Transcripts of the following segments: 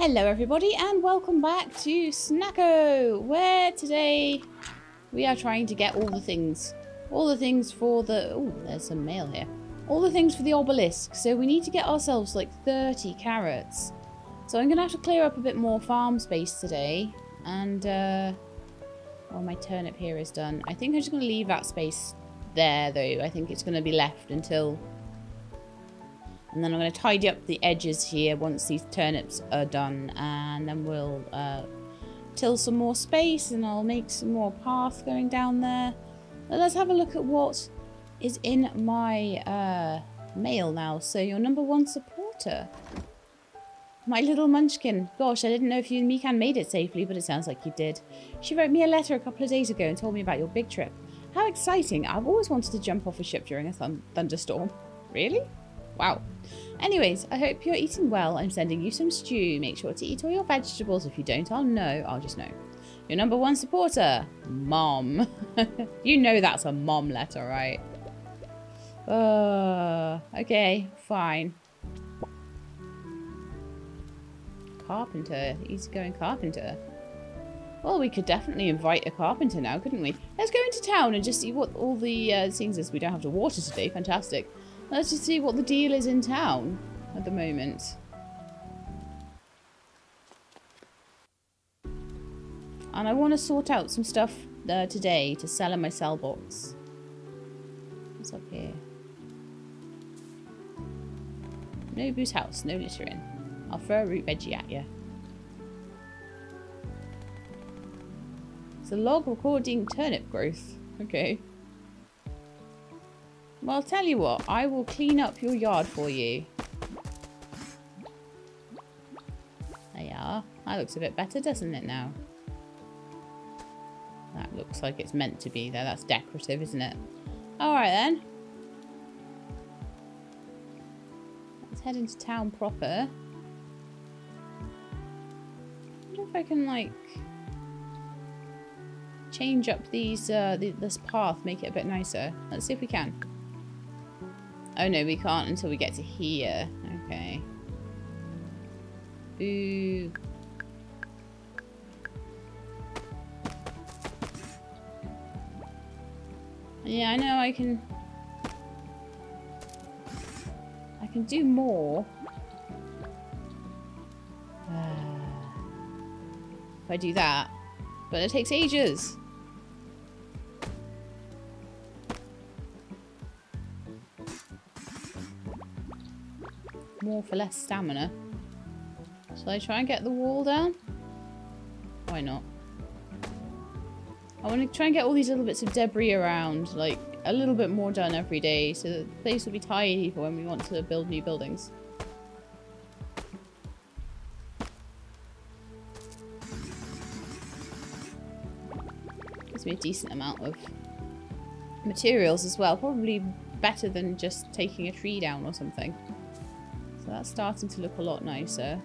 Hello everybody and welcome back to Snacko, where today we are trying to get all the things. All the things for the... Oh, there's some mail here. All the things for the obelisk. So we need to get ourselves like 30 carrots. So I'm going to have to clear up a bit more farm space today. And, uh... Well, my turnip here is done. I think I'm just going to leave that space there, though. I think it's going to be left until and then I'm going to tidy up the edges here once these turnips are done. And then we'll uh, till some more space and I'll make some more path going down there. But let's have a look at what is in my uh, mail now. So your number one supporter. My little munchkin. Gosh, I didn't know if you and Mikan made it safely, but it sounds like you did. She wrote me a letter a couple of days ago and told me about your big trip. How exciting. I've always wanted to jump off a ship during a th thunderstorm. Really? Wow. Anyways, I hope you're eating well. I'm sending you some stew. Make sure to eat all your vegetables. If you don't, I'll know. I'll just know. Your number one supporter, Mom. you know that's a mom letter, right? Uh, okay, fine. Carpenter. Easygoing carpenter. Well, we could definitely invite a carpenter now, couldn't we? Let's go into town and just see what all the uh, things is. We don't have to water today. Fantastic. Let's just see what the deal is in town at the moment. And I want to sort out some stuff uh, today to sell in my sell box. What's up here? Nobu's house, no littering. I'll throw a root veggie at you. It's a log recording turnip growth. Okay. Well, tell you what. I will clean up your yard for you. There you are. That looks a bit better, doesn't it now? That looks like it's meant to be there. That's decorative, isn't it? Alright then. Let's head into town proper. I wonder if I can, like, change up these, uh, the, this path, make it a bit nicer. Let's see if we can. Oh no, we can't until we get to here. Okay. Boo. Yeah, I know I can... I can do more. if I do that. But it takes ages. More for less stamina. Shall I try and get the wall down? Why not? I want to try and get all these little bits of debris around, like a little bit more done every day, so the place will be tidy for when we want to build new buildings. Gives me a decent amount of materials as well, probably better than just taking a tree down or something. That's starting to look a lot nicer.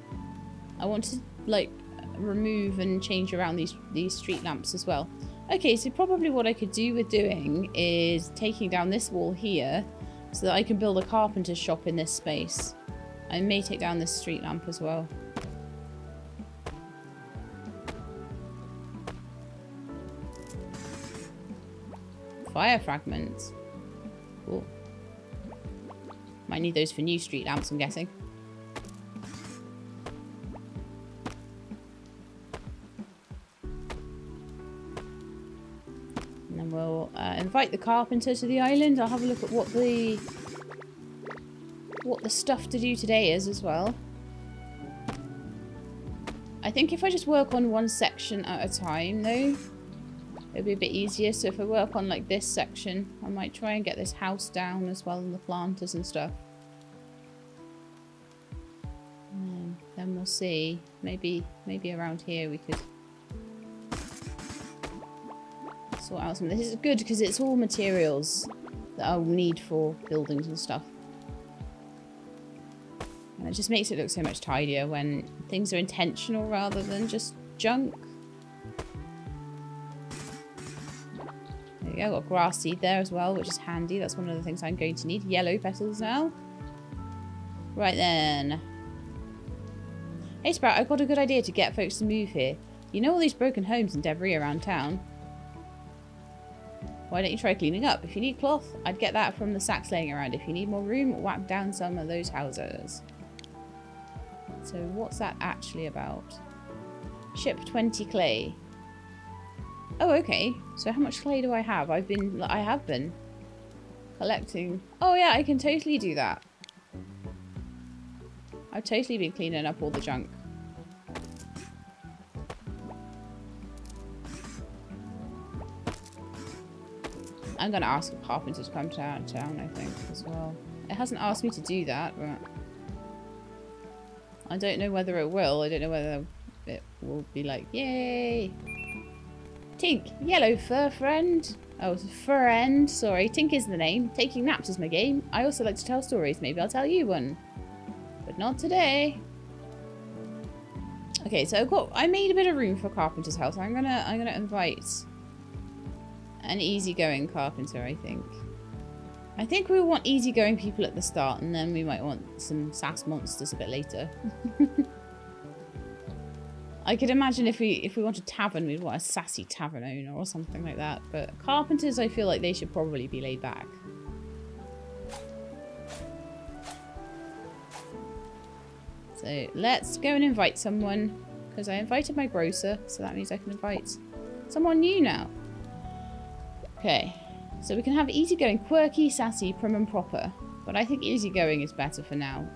I want to like remove and change around these these street lamps as well. Okay, so probably what I could do with doing is taking down this wall here so that I can build a carpenter's shop in this space. I may take down this street lamp as well. Fire fragments. Cool. Might need those for new street lamps, I'm guessing. And then we'll uh, invite the carpenter to the island. I'll have a look at what the what the stuff to do today is as well. I think if I just work on one section at a time though, it'll be a bit easier. So if I work on like this section, I might try and get this house down as well and the planters and stuff. We'll see. Maybe, maybe around here we could sort out some. This is good because it's all materials that I'll need for buildings and stuff. And it just makes it look so much tidier when things are intentional rather than just junk. There we go, got grass seed there as well, which is handy. That's one of the things I'm going to need. Yellow petals now. Right then. Hey Sprout, I've got a good idea to get folks to move here. You know all these broken homes and debris around town? Why don't you try cleaning up? If you need cloth, I'd get that from the sacks laying around. If you need more room, whack down some of those houses. So what's that actually about? Ship 20 clay. Oh, okay. So how much clay do I have? I've been, I have been collecting. Oh yeah, I can totally do that. I've totally been cleaning up all the junk. I'm going to ask a carpenter to come to town, I think, as well. It hasn't asked me to do that, but... I don't know whether it will. I don't know whether it will be like, yay! Tink, yellow fur friend. Oh, friend. Sorry, Tink is the name. Taking naps is my game. I also like to tell stories. Maybe I'll tell you one. But not today. Okay, so I've got I made a bit of room for Carpenter's house. I'm gonna I'm gonna invite an easygoing carpenter, I think. I think we want easygoing people at the start, and then we might want some sass monsters a bit later. I could imagine if we if we want a tavern, we'd want a sassy tavern owner or something like that. But carpenters, I feel like they should probably be laid back. So let's go and invite someone. Because I invited my grocer, so that means I can invite someone new now. Okay, so we can have easygoing, quirky, sassy, prim and proper. But I think easygoing is better for now.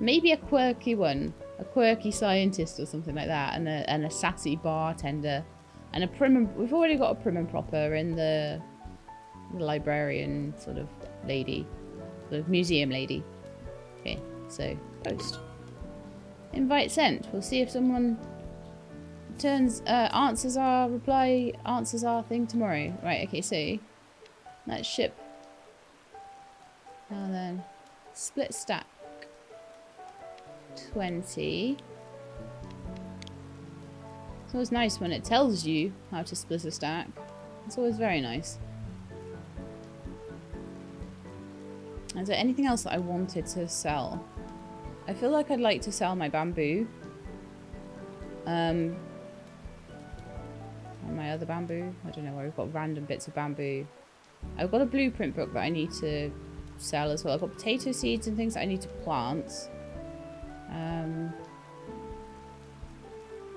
Maybe a quirky one. A quirky scientist or something like that. And a, and a sassy bartender. And a prim and... We've already got a prim and proper in the, the librarian sort of lady. The museum lady. Okay, so post. Invite sent. We'll see if someone turns uh, answers our reply answers our thing tomorrow. Right, okay, so let's ship. Now then, split stack 20. It's always nice when it tells you how to split a stack. It's always very nice. Is there anything else that I wanted to sell? I feel like I'd like to sell my bamboo. Um, and my other bamboo. I don't know where we've got random bits of bamboo. I've got a blueprint book that I need to sell as well. I've got potato seeds and things that I need to plant. Um,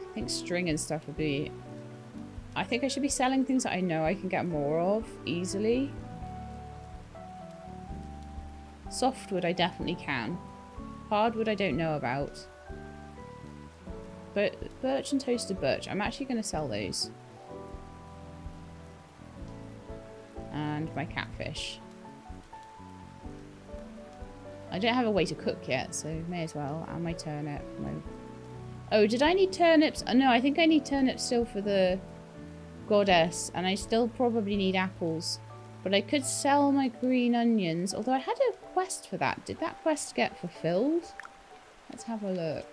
I think string and stuff would be... I think I should be selling things that I know I can get more of easily. Softwood I definitely can. Hardwood I don't know about. But birch and toasted birch, I'm actually going to sell those. And my catfish. I don't have a way to cook yet, so may as well. And my turnip. My... Oh, did I need turnips? Oh, no, I think I need turnips still for the goddess. And I still probably need apples. But I could sell my green onions. Although I had a quest for that. Did that quest get fulfilled? Let's have a look.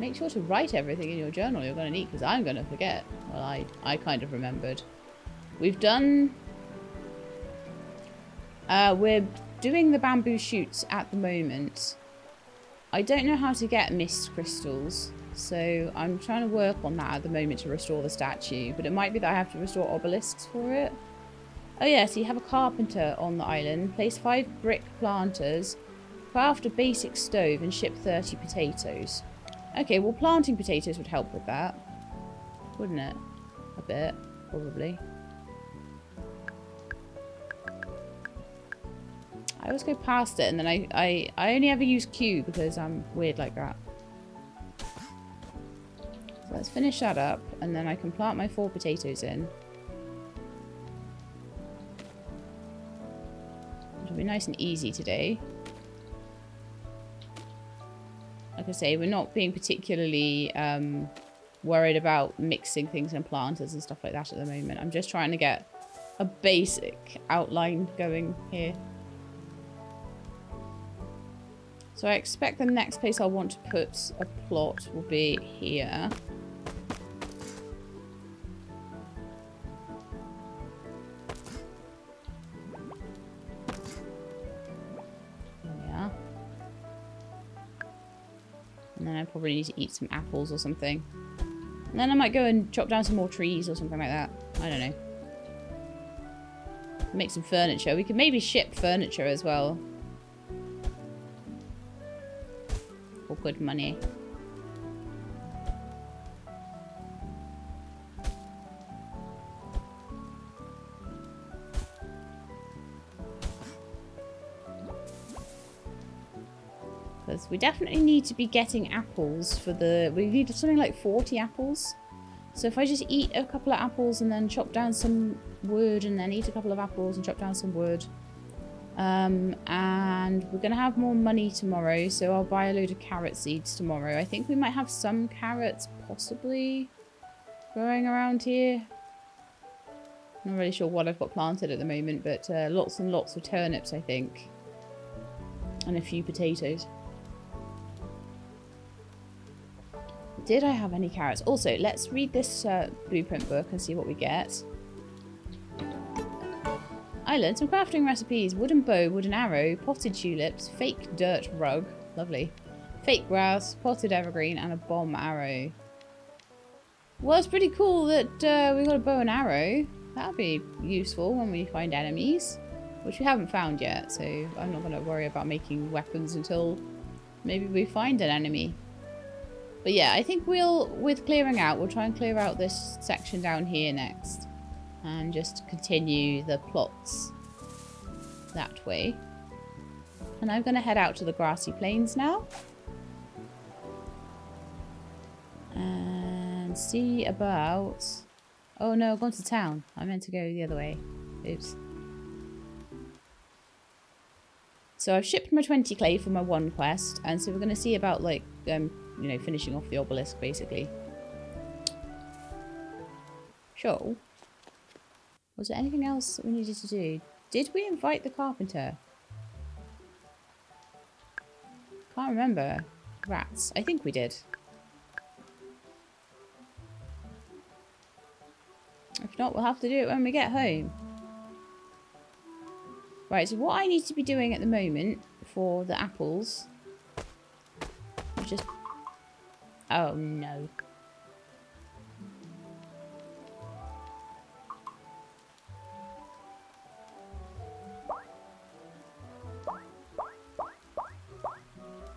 Make sure to write everything in your journal you're going to need because I'm going to forget. Well, I, I kind of remembered. We've done... Uh, we're doing the bamboo shoots at the moment. I don't know how to get mist crystals, so I'm trying to work on that at the moment to restore the statue, but it might be that I have to restore obelisks for it. Oh yeah, so you have a carpenter on the island, place five brick planters, craft a basic stove and ship 30 potatoes. Okay, well planting potatoes would help with that. Wouldn't it? A bit, probably. I always go past it and then I, I, I only ever use Q because I'm weird like that. So let's finish that up and then I can plant my four potatoes in. It'll be nice and easy today. Like I say, we're not being particularly um, worried about mixing things and planters and stuff like that at the moment. I'm just trying to get a basic outline going here. So I expect the next place I want to put a plot will be here. Probably need to eat some apples or something. And then I might go and chop down some more trees or something like that. I don't know. Make some furniture. We could maybe ship furniture as well. For good money. We definitely need to be getting apples for the... We need something like 40 apples. So if I just eat a couple of apples and then chop down some wood and then eat a couple of apples and chop down some wood. Um, and we're going to have more money tomorrow, so I'll buy a load of carrot seeds tomorrow. I think we might have some carrots possibly growing around here. I'm Not really sure what I've got planted at the moment, but uh, lots and lots of turnips, I think. And a few potatoes. Did I have any carrots? Also, let's read this uh, blueprint book and see what we get. I learned some crafting recipes. Wooden bow, wooden arrow, potted tulips, fake dirt rug. Lovely. Fake grass, potted evergreen, and a bomb arrow. Well, it's pretty cool that uh, we got a bow and arrow. That'll be useful when we find enemies. Which we haven't found yet, so I'm not going to worry about making weapons until maybe we find an enemy. But yeah, I think we'll, with clearing out, we'll try and clear out this section down here next and just continue the plots that way. And I'm going to head out to the grassy plains now. And see about... Oh no, I've gone to town. I meant to go the other way. Oops. So I've shipped my 20 clay for my one quest. And so we're going to see about like, um, you know, finishing off the obelisk basically. Sure. Was there anything else that we needed to do? Did we invite the carpenter? Can't remember. Rats. I think we did. If not, we'll have to do it when we get home. Right, so what I need to be doing at the moment for the apples... Just... Oh, no.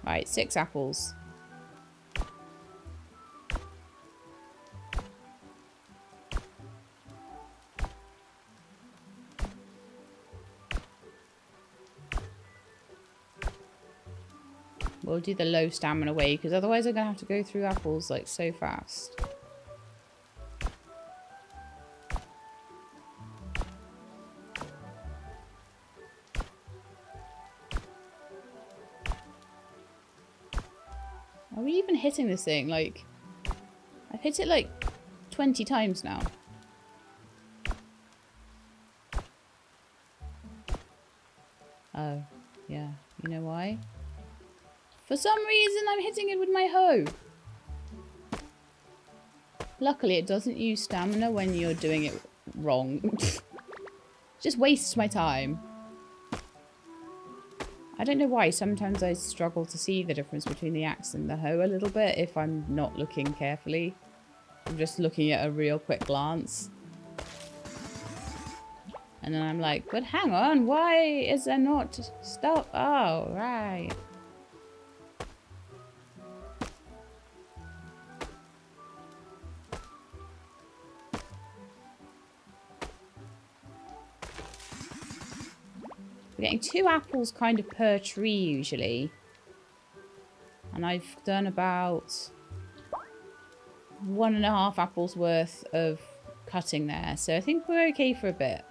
Right, six apples. We'll do the low stamina way, because otherwise I'm going to have to go through apples like so fast. Are we even hitting this thing? Like, I've hit it like 20 times now. For some reason, I'm hitting it with my hoe. Luckily, it doesn't use stamina when you're doing it wrong. Just wastes my time. I don't know why. Sometimes I struggle to see the difference between the axe and the hoe a little bit if I'm not looking carefully. I'm just looking at a real quick glance. And then I'm like, but hang on, why is there not stop? Oh, right. Two apples kind of per tree usually. And I've done about one and a half apples worth of cutting there. So I think we're okay for a bit.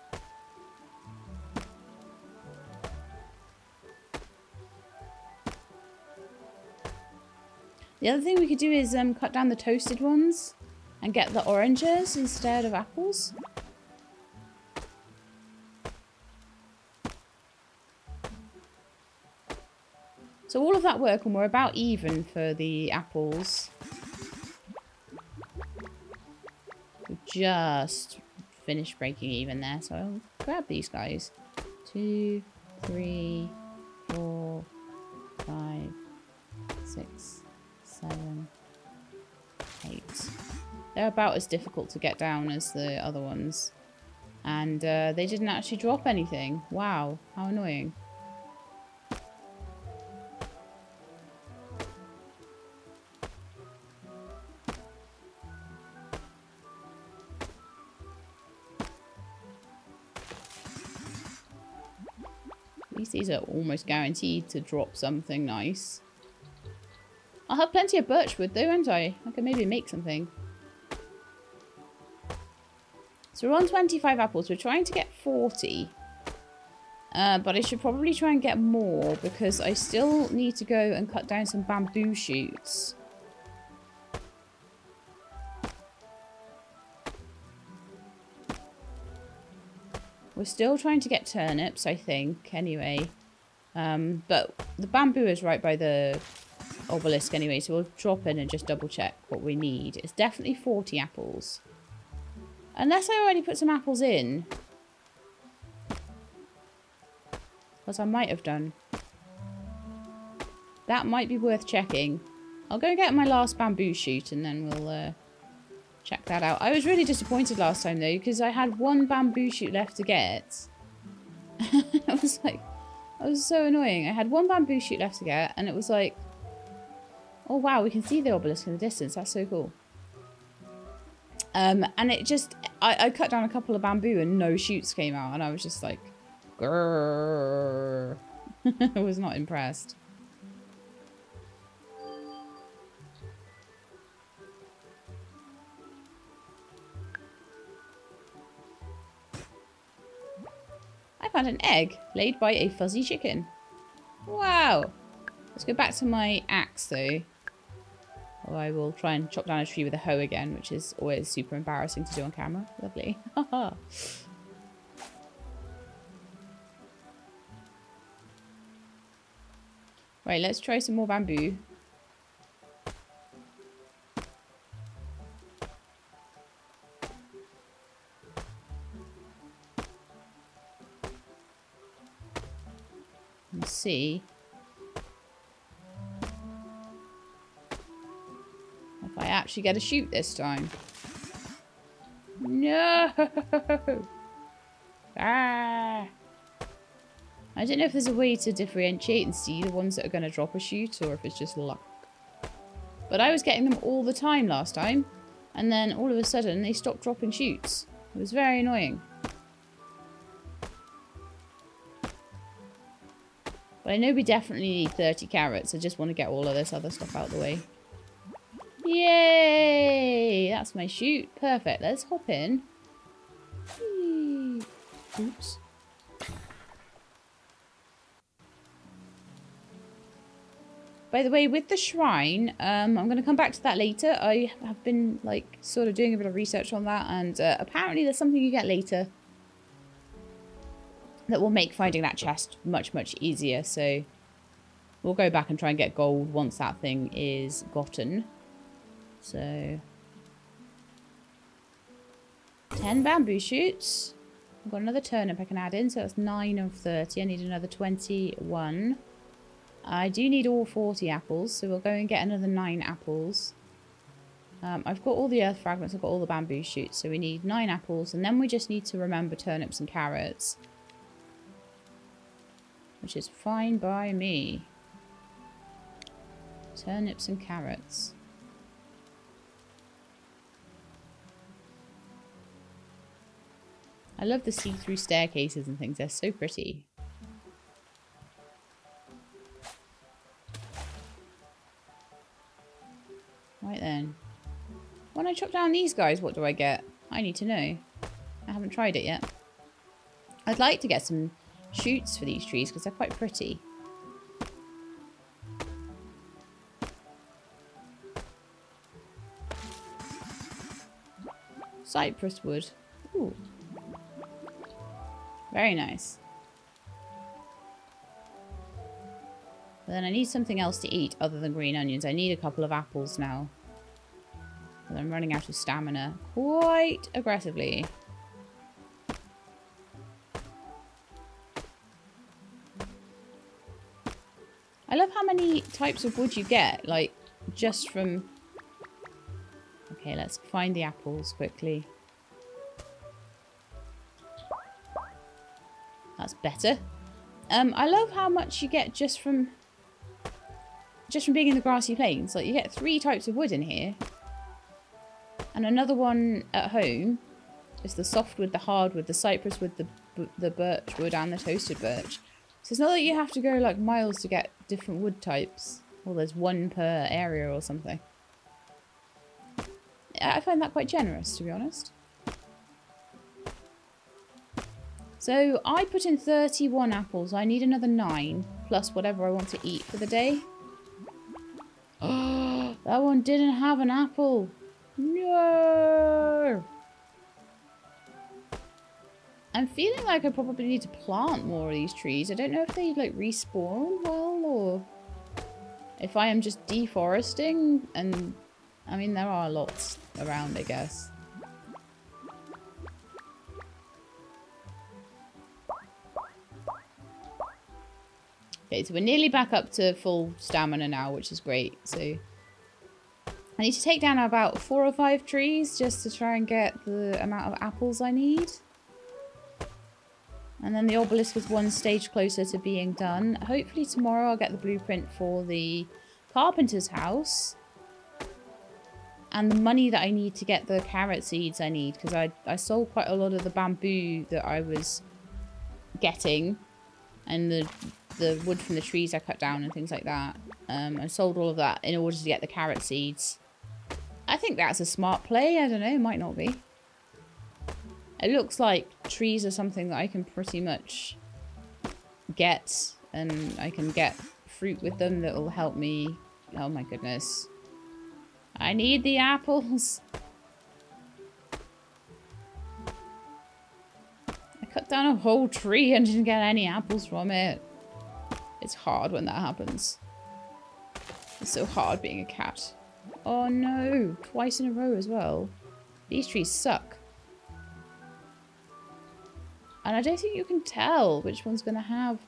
The other thing we could do is um, cut down the toasted ones and get the oranges instead of apples. So all of that work and we're about even for the apples. We just finished breaking even there, so I'll grab these guys. Two, three, four, five, six, seven, eight. They're about as difficult to get down as the other ones. And uh, they didn't actually drop anything. Wow, how annoying. These are almost guaranteed to drop something nice. I'll have plenty of birchwood though, won't I? I could maybe make something. So we're on 25 apples. We're trying to get 40. Uh, but I should probably try and get more because I still need to go and cut down some bamboo shoots. We're still trying to get turnips, I think, anyway. Um, but the bamboo is right by the obelisk anyway, so we'll drop in and just double check what we need. It's definitely 40 apples. Unless I already put some apples in. Because I might have done. That might be worth checking. I'll go get my last bamboo shoot and then we'll uh, check that out. I was really disappointed last time though because I had one bamboo shoot left to get. I was like, I was so annoying. I had one bamboo shoot left to get and it was like, oh wow, we can see the obelisk in the distance. That's so cool. Um, and it just, I, I cut down a couple of bamboo and no shoots came out and I was just like, grrr. I was not impressed. Found an egg laid by a fuzzy chicken. Wow. Let's go back to my axe though. Or I will try and chop down a tree with a hoe again, which is always super embarrassing to do on camera. Lovely. right, let's try some more bamboo. See if I actually get a shoot this time. No! Ah! I don't know if there's a way to differentiate and see the ones that are going to drop a shoot or if it's just luck. But I was getting them all the time last time. And then all of a sudden they stopped dropping shoots. It was very annoying. But I know we definitely need 30 carrots. I just want to get all of this other stuff out of the way. Yay! That's my shoot. Perfect. Let's hop in. Oops. By the way, with the shrine, um, I'm going to come back to that later. I have been, like, sort of doing a bit of research on that, and uh, apparently there's something you get later that will make finding that chest much, much easier. So we'll go back and try and get gold once that thing is gotten. So 10 bamboo shoots. I've got another turnip I can add in, so that's 9 of 30. I need another 21. I do need all 40 apples, so we'll go and get another 9 apples. Um, I've got all the earth fragments, I've got all the bamboo shoots, so we need 9 apples, and then we just need to remember turnips and carrots. Which is fine by me. Turnips and carrots. I love the see-through staircases and things, they're so pretty. Right then. When I chop down these guys, what do I get? I need to know. I haven't tried it yet. I'd like to get some shoots for these trees because they're quite pretty. Cypress wood. Ooh. Very nice. But then I need something else to eat other than green onions. I need a couple of apples now. But I'm running out of stamina quite aggressively. How many types of wood you get. Like, just from... Okay, let's find the apples quickly. That's better. Um, I love how much you get just from just from being in the grassy plains. Like you get three types of wood in here. And another one at home is the softwood, the hardwood, the cypress wood, the the birch wood and the toasted birch. So it's not that you have to go like miles to get different wood types. Well, there's one per area or something. I find that quite generous, to be honest. So I put in 31 apples. I need another 9, plus whatever I want to eat for the day. Oh, that one didn't have an apple. No! I'm feeling like I probably need to plant more of these trees. I don't know if they like respawn well or if I am just deforesting and I mean there are lots around I guess. Okay, so we're nearly back up to full stamina now, which is great. So I need to take down about four or five trees just to try and get the amount of apples I need. And then the obelisk is one stage closer to being done. Hopefully tomorrow I'll get the blueprint for the carpenter's house. And the money that I need to get the carrot seeds I need. Because I, I sold quite a lot of the bamboo that I was getting. And the the wood from the trees I cut down and things like that. Um, I sold all of that in order to get the carrot seeds. I think that's a smart play. I don't know. It might not be. It looks like trees are something that I can pretty much get. And I can get fruit with them that will help me. Oh my goodness. I need the apples. I cut down a whole tree and didn't get any apples from it. It's hard when that happens. It's so hard being a cat. Oh no, twice in a row as well. These trees suck. And I don't think you can tell which one's going to have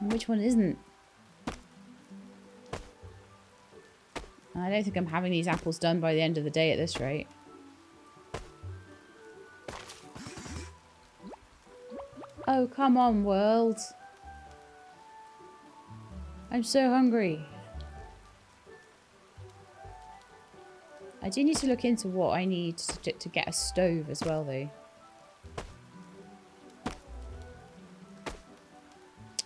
and which one isn't. I don't think I'm having these apples done by the end of the day at this rate. Oh, come on, world. I'm so hungry. I do need to look into what I need to, to get a stove as well, though.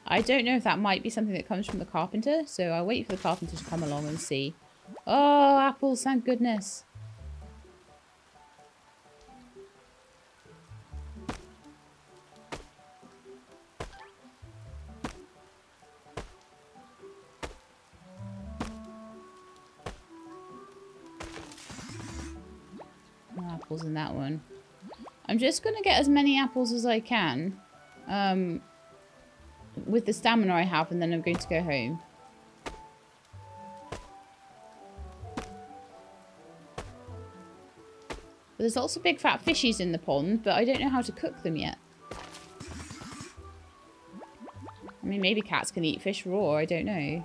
I don't know if that might be something that comes from the carpenter, so I'll wait for the carpenter to come along and see. Oh, apples, thank goodness. apples in that one. I'm just going to get as many apples as I can. Um, with the stamina I have, and then I'm going to go home. But there's also big fat fishies in the pond, but I don't know how to cook them yet. I mean, maybe cats can eat fish raw, I don't know.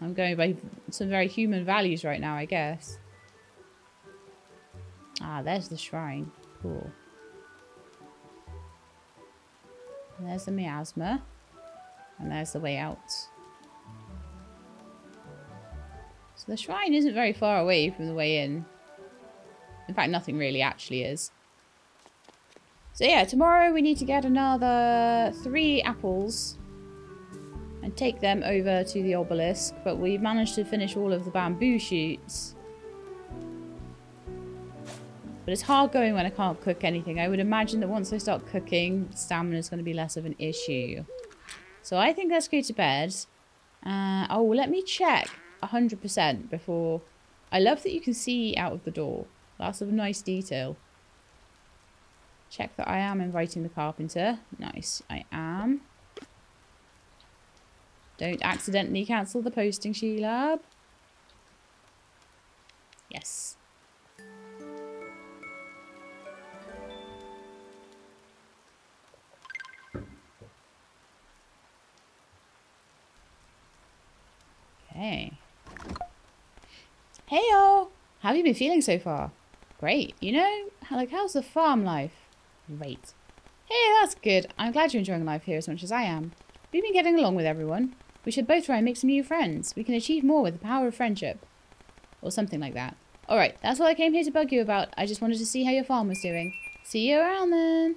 I'm going by some very human values right now, I guess. Ah, there's the shrine. Cool. There's the miasma. And there's the way out. So the shrine isn't very far away from the way in. In fact, nothing really actually is. So yeah, tomorrow we need to get another three apples and take them over to the obelisk. But we've managed to finish all of the bamboo shoots. But it's hard going when I can't cook anything. I would imagine that once I start cooking, stamina is going to be less of an issue. So I think let's go to bed. Uh, oh, let me check 100% before... I love that you can see out of the door. That's a nice detail. Check that I am inviting the carpenter. Nice, I am. Don't accidentally cancel the posting, Sheila. Yes. Okay. Hey y'all! How have you been feeling so far? Great. You know, like how's the farm life? Great. Hey, that's good. I'm glad you're enjoying life here as much as I am. We've been getting along with everyone. We should both try and make some new friends. We can achieve more with the power of friendship. Or something like that. Alright, that's all I came here to bug you about. I just wanted to see how your farm was doing. See you around then.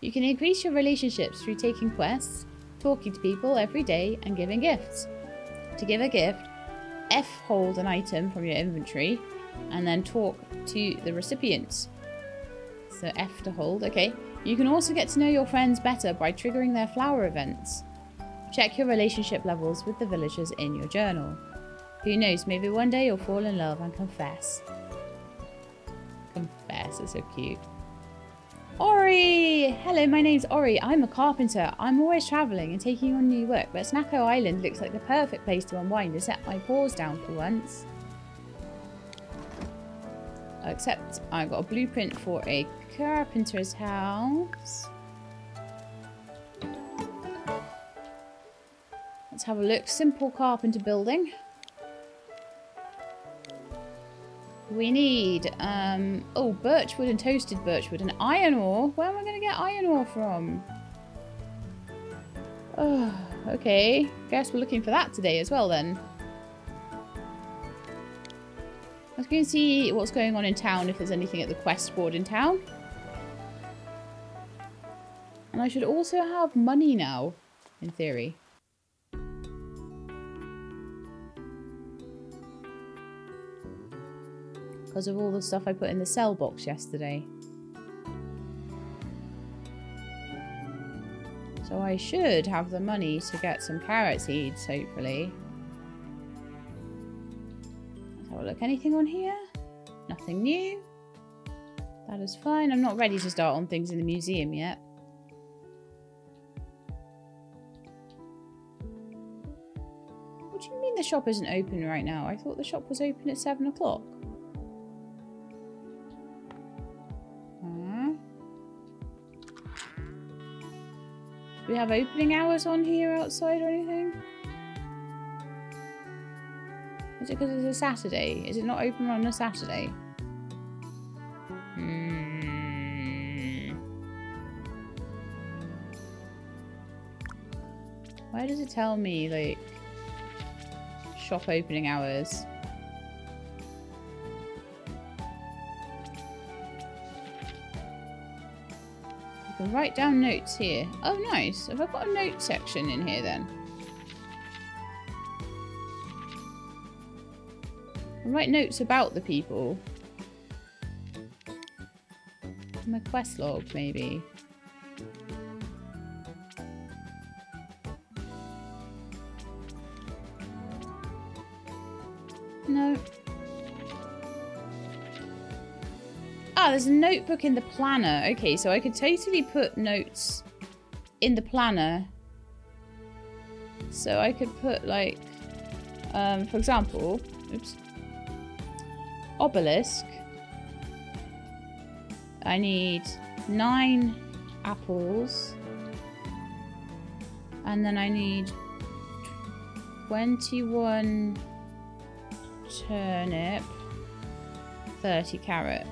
You can increase your relationships through taking quests, talking to people every day, and giving gifts. To give a gift, F hold an item from your inventory, and then talk to the recipients. So F to hold, okay. You can also get to know your friends better by triggering their flower events. Check your relationship levels with the villagers in your journal. Who knows, maybe one day you'll fall in love and confess. Confess, it's so cute. Ori! Hello, my name's Ori. I'm a carpenter. I'm always travelling and taking on new work, but Snacko Island looks like the perfect place to unwind and set my paws down for once. Except I got a blueprint for a carpenter's house. Let's have a look. Simple carpenter building. We need, um, oh, birchwood and toasted birchwood and iron ore. Where am I going to get iron ore from? Oh, okay. Guess we're looking for that today as well then. Let's go and see what's going on in town, if there's anything at the quest board in town. And I should also have money now, in theory. Because of all the stuff I put in the sell box yesterday. So I should have the money to get some carrot seeds, hopefully. Let's have a look. Anything on here? Nothing new. That is fine. I'm not ready to start on things in the museum yet. What do you mean the shop isn't open right now? I thought the shop was open at 7 o'clock. We have opening hours on here outside or anything? Is it because it's a Saturday? Is it not open on a Saturday? Hmm. Why does it tell me, like, shop opening hours? Can write down notes here. Oh, nice. Have I got a note section in here then? I'll write notes about the people. My quest log, maybe. There's a notebook in the planner. Okay, so I could totally put notes in the planner. So I could put like, um, for example, oops, obelisk. I need nine apples. And then I need 21 turnip, 30 carrot.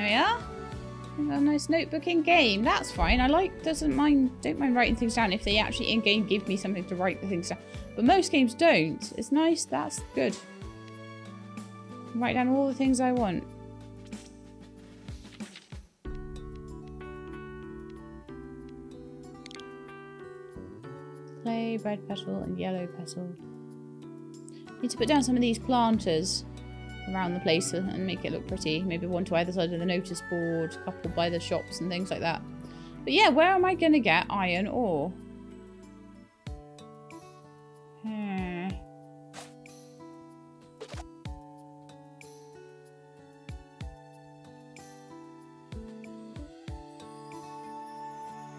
There we are. A nice notebook in game. That's fine. I like doesn't mind don't mind writing things down if they actually in game give me something to write the things down. But most games don't. It's nice. That's good. Write down all the things I want. Clay, red petal, and yellow petal. Need to put down some of these planters around the place and make it look pretty. Maybe one to either side of the notice board, a couple by the shops and things like that. But yeah, where am I going to get iron ore? Hmm.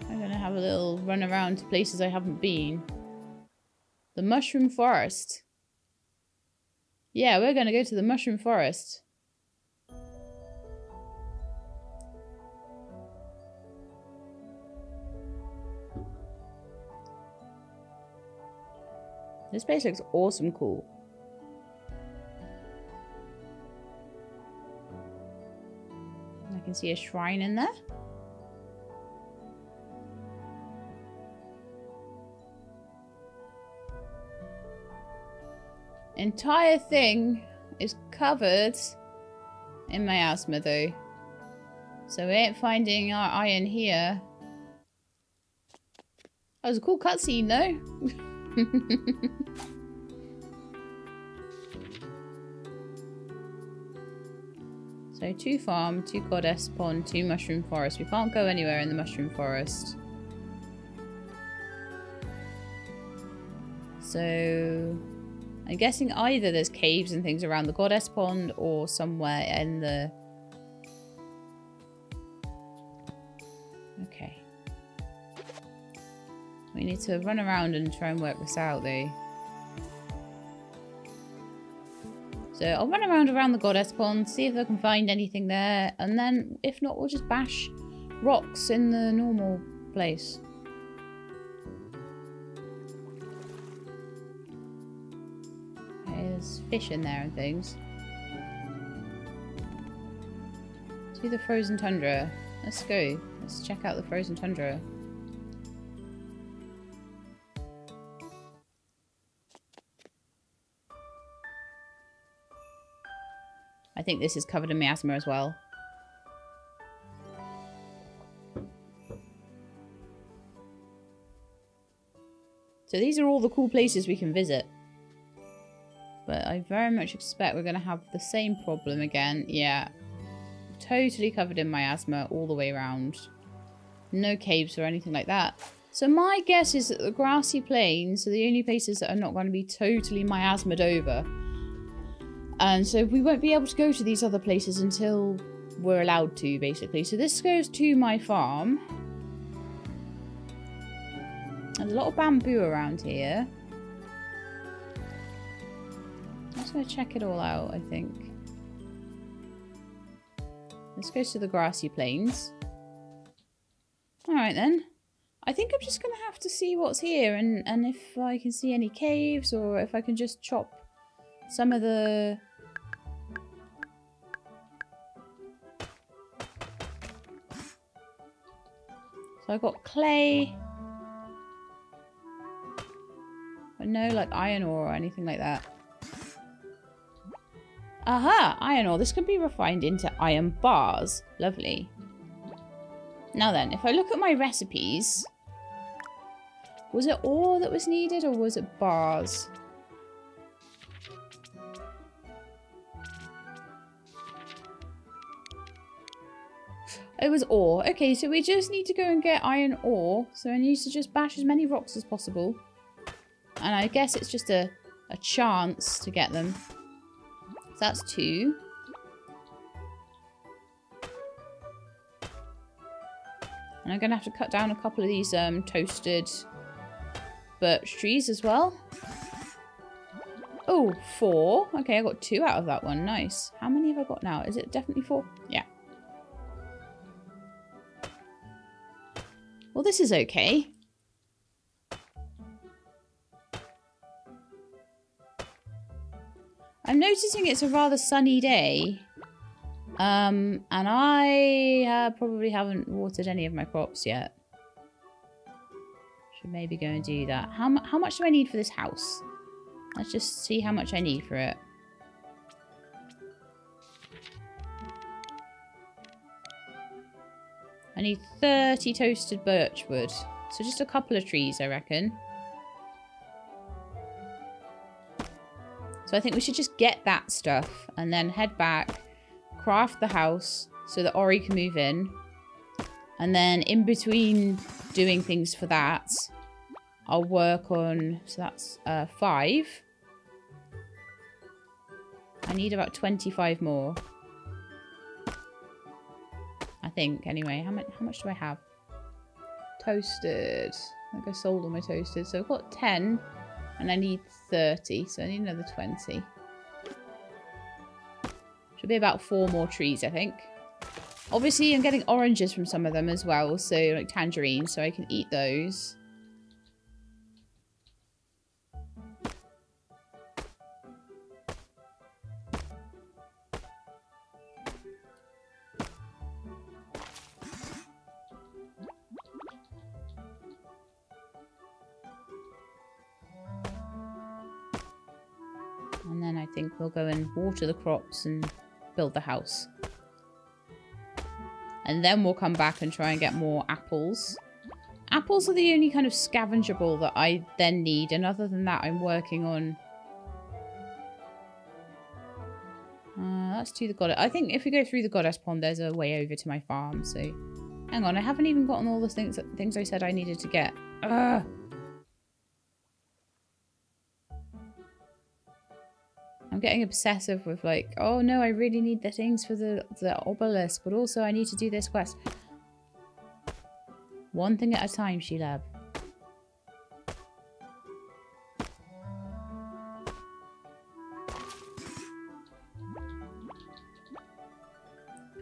I'm going to have a little run around to places I haven't been. The Mushroom Forest. Yeah, we're going to go to the mushroom forest. This place looks awesome cool. I can see a shrine in there. Entire thing is covered in miasma though. So we ain't finding our iron here. That was a cool cutscene though. so two farm, two goddess pond, two mushroom forest. We can't go anywhere in the mushroom forest. So I'm guessing either there's caves and things around the goddess pond or somewhere in the... Okay. We need to run around and try and work this out though. So I'll run around around the goddess pond, see if I can find anything there, and then if not, we'll just bash rocks in the normal place. There's fish in there and things. To the frozen tundra. Let's go. Let's check out the frozen tundra. I think this is covered in miasma as well. So these are all the cool places we can visit. But I very much expect we're going to have the same problem again. Yeah. Totally covered in miasma all the way around. No caves or anything like that. So my guess is that the grassy plains are the only places that are not going to be totally miasmaed over. And so we won't be able to go to these other places until we're allowed to, basically. So this goes to my farm. There's a lot of bamboo around here. I'm just going to check it all out, I think. This goes to the grassy plains. Alright then. I think I'm just going to have to see what's here and, and if I can see any caves or if I can just chop some of the... So I got clay. But no like iron ore or anything like that. Aha! Iron ore. This can be refined into iron bars. Lovely. Now then, if I look at my recipes... Was it ore that was needed or was it bars? It was ore. Okay, so we just need to go and get iron ore. So I need to just bash as many rocks as possible. And I guess it's just a, a chance to get them that's two. And I'm going to have to cut down a couple of these um, toasted birch trees as well. Oh, four. Okay, I got two out of that one. Nice. How many have I got now? Is it definitely four? Yeah. Well, this is okay. I'm noticing it's a rather sunny day. Um, and I uh, probably haven't watered any of my crops yet. Should maybe go and do that. How, how much do I need for this house? Let's just see how much I need for it. I need 30 toasted birch wood. So just a couple of trees, I reckon. So I think we should just get that stuff and then head back, craft the house so that Ori can move in. And then in between doing things for that, I'll work on, so that's uh, five. I need about 25 more. I think, anyway. How much, how much do I have? Toasted. I think I sold all my toasted. So I've got 10. And I need 30, so I need another 20. Should be about four more trees, I think. Obviously, I'm getting oranges from some of them as well, so like tangerines, so I can eat those. Think we'll go and water the crops and build the house. And then we'll come back and try and get more apples. Apples are the only kind of scavengerable that I then need. And other than that, I'm working on... Uh, that's to the goddess. I think if we go through the goddess pond, there's a way over to my farm. So, hang on. I haven't even gotten all the things, things I said I needed to get. Ugh. I'm getting obsessive with like, oh no, I really need the things for the, the obelisk, but also I need to do this quest. One thing at a time, Shelab.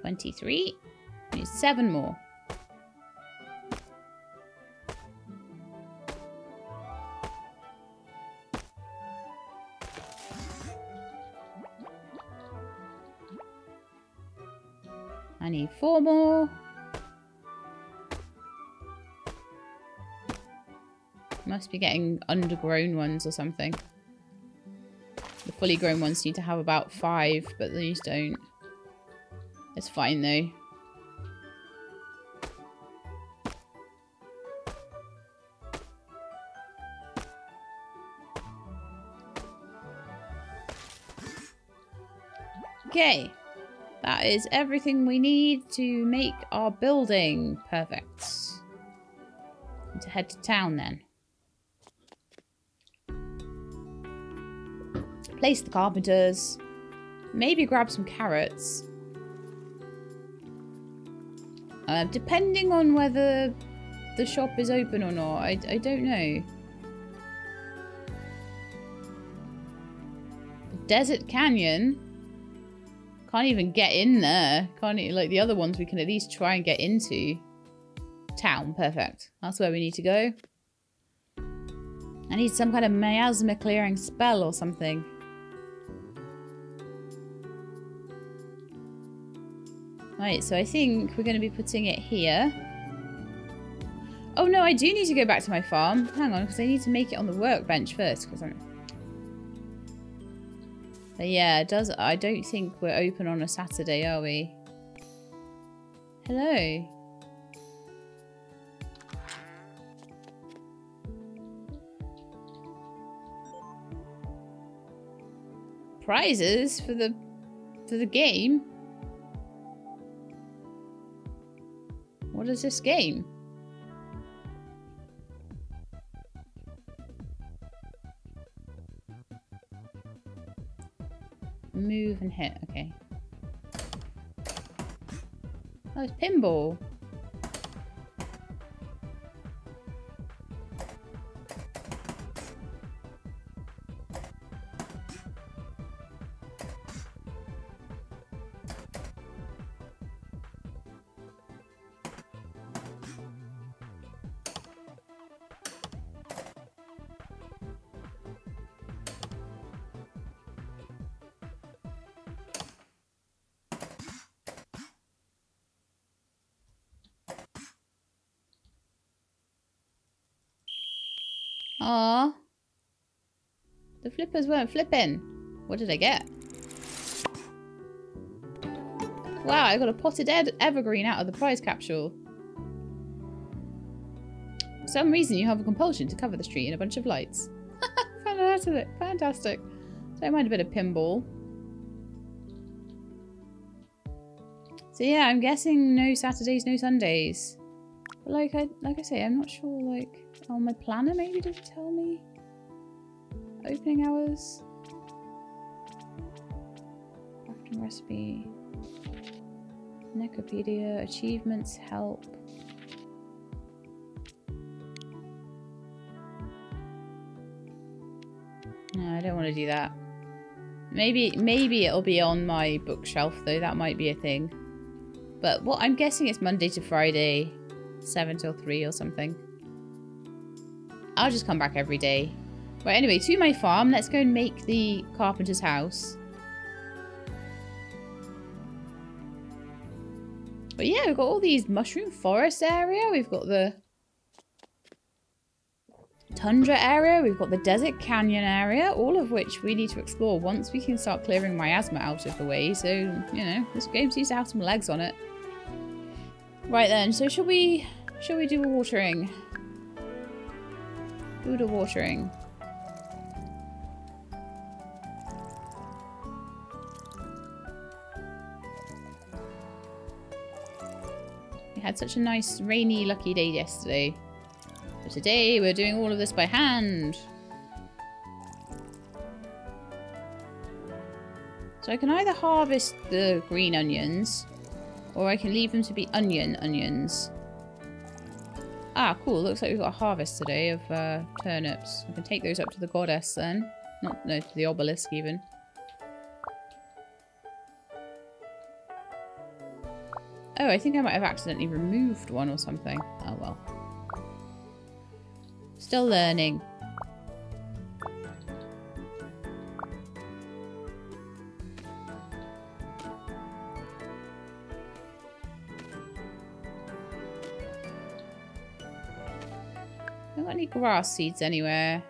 Twenty-three. Need seven more. I need four more. Must be getting undergrown ones or something. The fully grown ones need to have about five, but these don't. It's fine though. Okay. That is everything we need to make our building. Perfect. To head to town then. Place the carpenters. Maybe grab some carrots. Uh, depending on whether the shop is open or not. I, I don't know. Desert Canyon. Can't even get in there. Can't even, like the other ones we can at least try and get into. Town, perfect. That's where we need to go. I need some kind of miasma clearing spell or something. Right, so I think we're going to be putting it here. Oh no, I do need to go back to my farm. Hang on, because I need to make it on the workbench first. Because I'm yeah, it does. I don't think we're open on a Saturday, are we? Hello. Prizes for the for the game. What is this game? Move and hit. Okay. Oh, it's pinball. Flippers weren't flipping. What did I get? Wow, I got a potted ed evergreen out of the prize capsule. For some reason, you have a compulsion to cover the street in a bunch of lights. Fantastic. Fantastic. Don't mind a bit of pinball. So yeah, I'm guessing no Saturdays, no Sundays. But like I like I say, I'm not sure like on my planner maybe it tell me opening hours? Crafting recipe. Necopedia, achievements, help. No, I don't want to do that. Maybe maybe it'll be on my bookshelf though, that might be a thing. But what I'm guessing it's Monday to Friday, 7 till 3 or something. I'll just come back every day. Right, anyway, to my farm. Let's go and make the carpenter's house. But yeah, we've got all these mushroom forest area. We've got the tundra area, we've got the desert canyon area, all of which we need to explore once we can start clearing miasma out of the way. So, you know, this game seems to have some legs on it. Right then, so shall we, shall we do a watering? Do the watering. We had such a nice rainy lucky day yesterday. But today we're doing all of this by hand. So I can either harvest the green onions or I can leave them to be onion onions. Ah, cool. Looks like we've got a harvest today of uh, turnips. I can take those up to the goddess then. Not, no, to the obelisk even. Oh, I think I might have accidentally removed one or something. Oh well. Still learning. Don't got any grass seeds anywhere.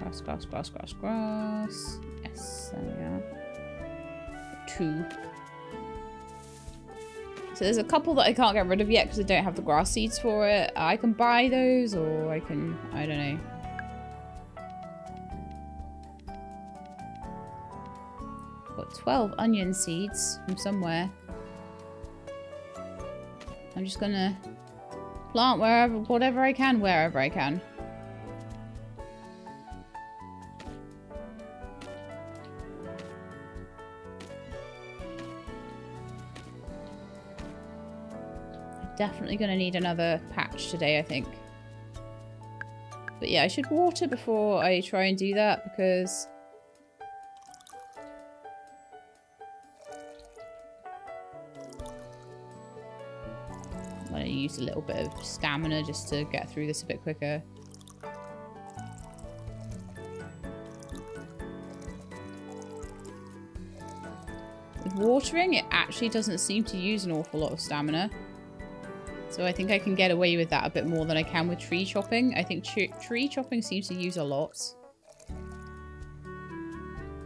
Grass, grass, grass, grass, grass. Yes, there we are. Two. So there's a couple that I can't get rid of yet because I don't have the grass seeds for it. I can buy those or I can, I don't know. Got 12 onion seeds from somewhere. I'm just gonna plant wherever, whatever I can, wherever I can. Definitely going to need another patch today, I think. But yeah, I should water before I try and do that because... I'm going to use a little bit of stamina just to get through this a bit quicker. With watering, it actually doesn't seem to use an awful lot of stamina. So I think I can get away with that a bit more than I can with tree chopping. I think tree chopping seems to use a lot.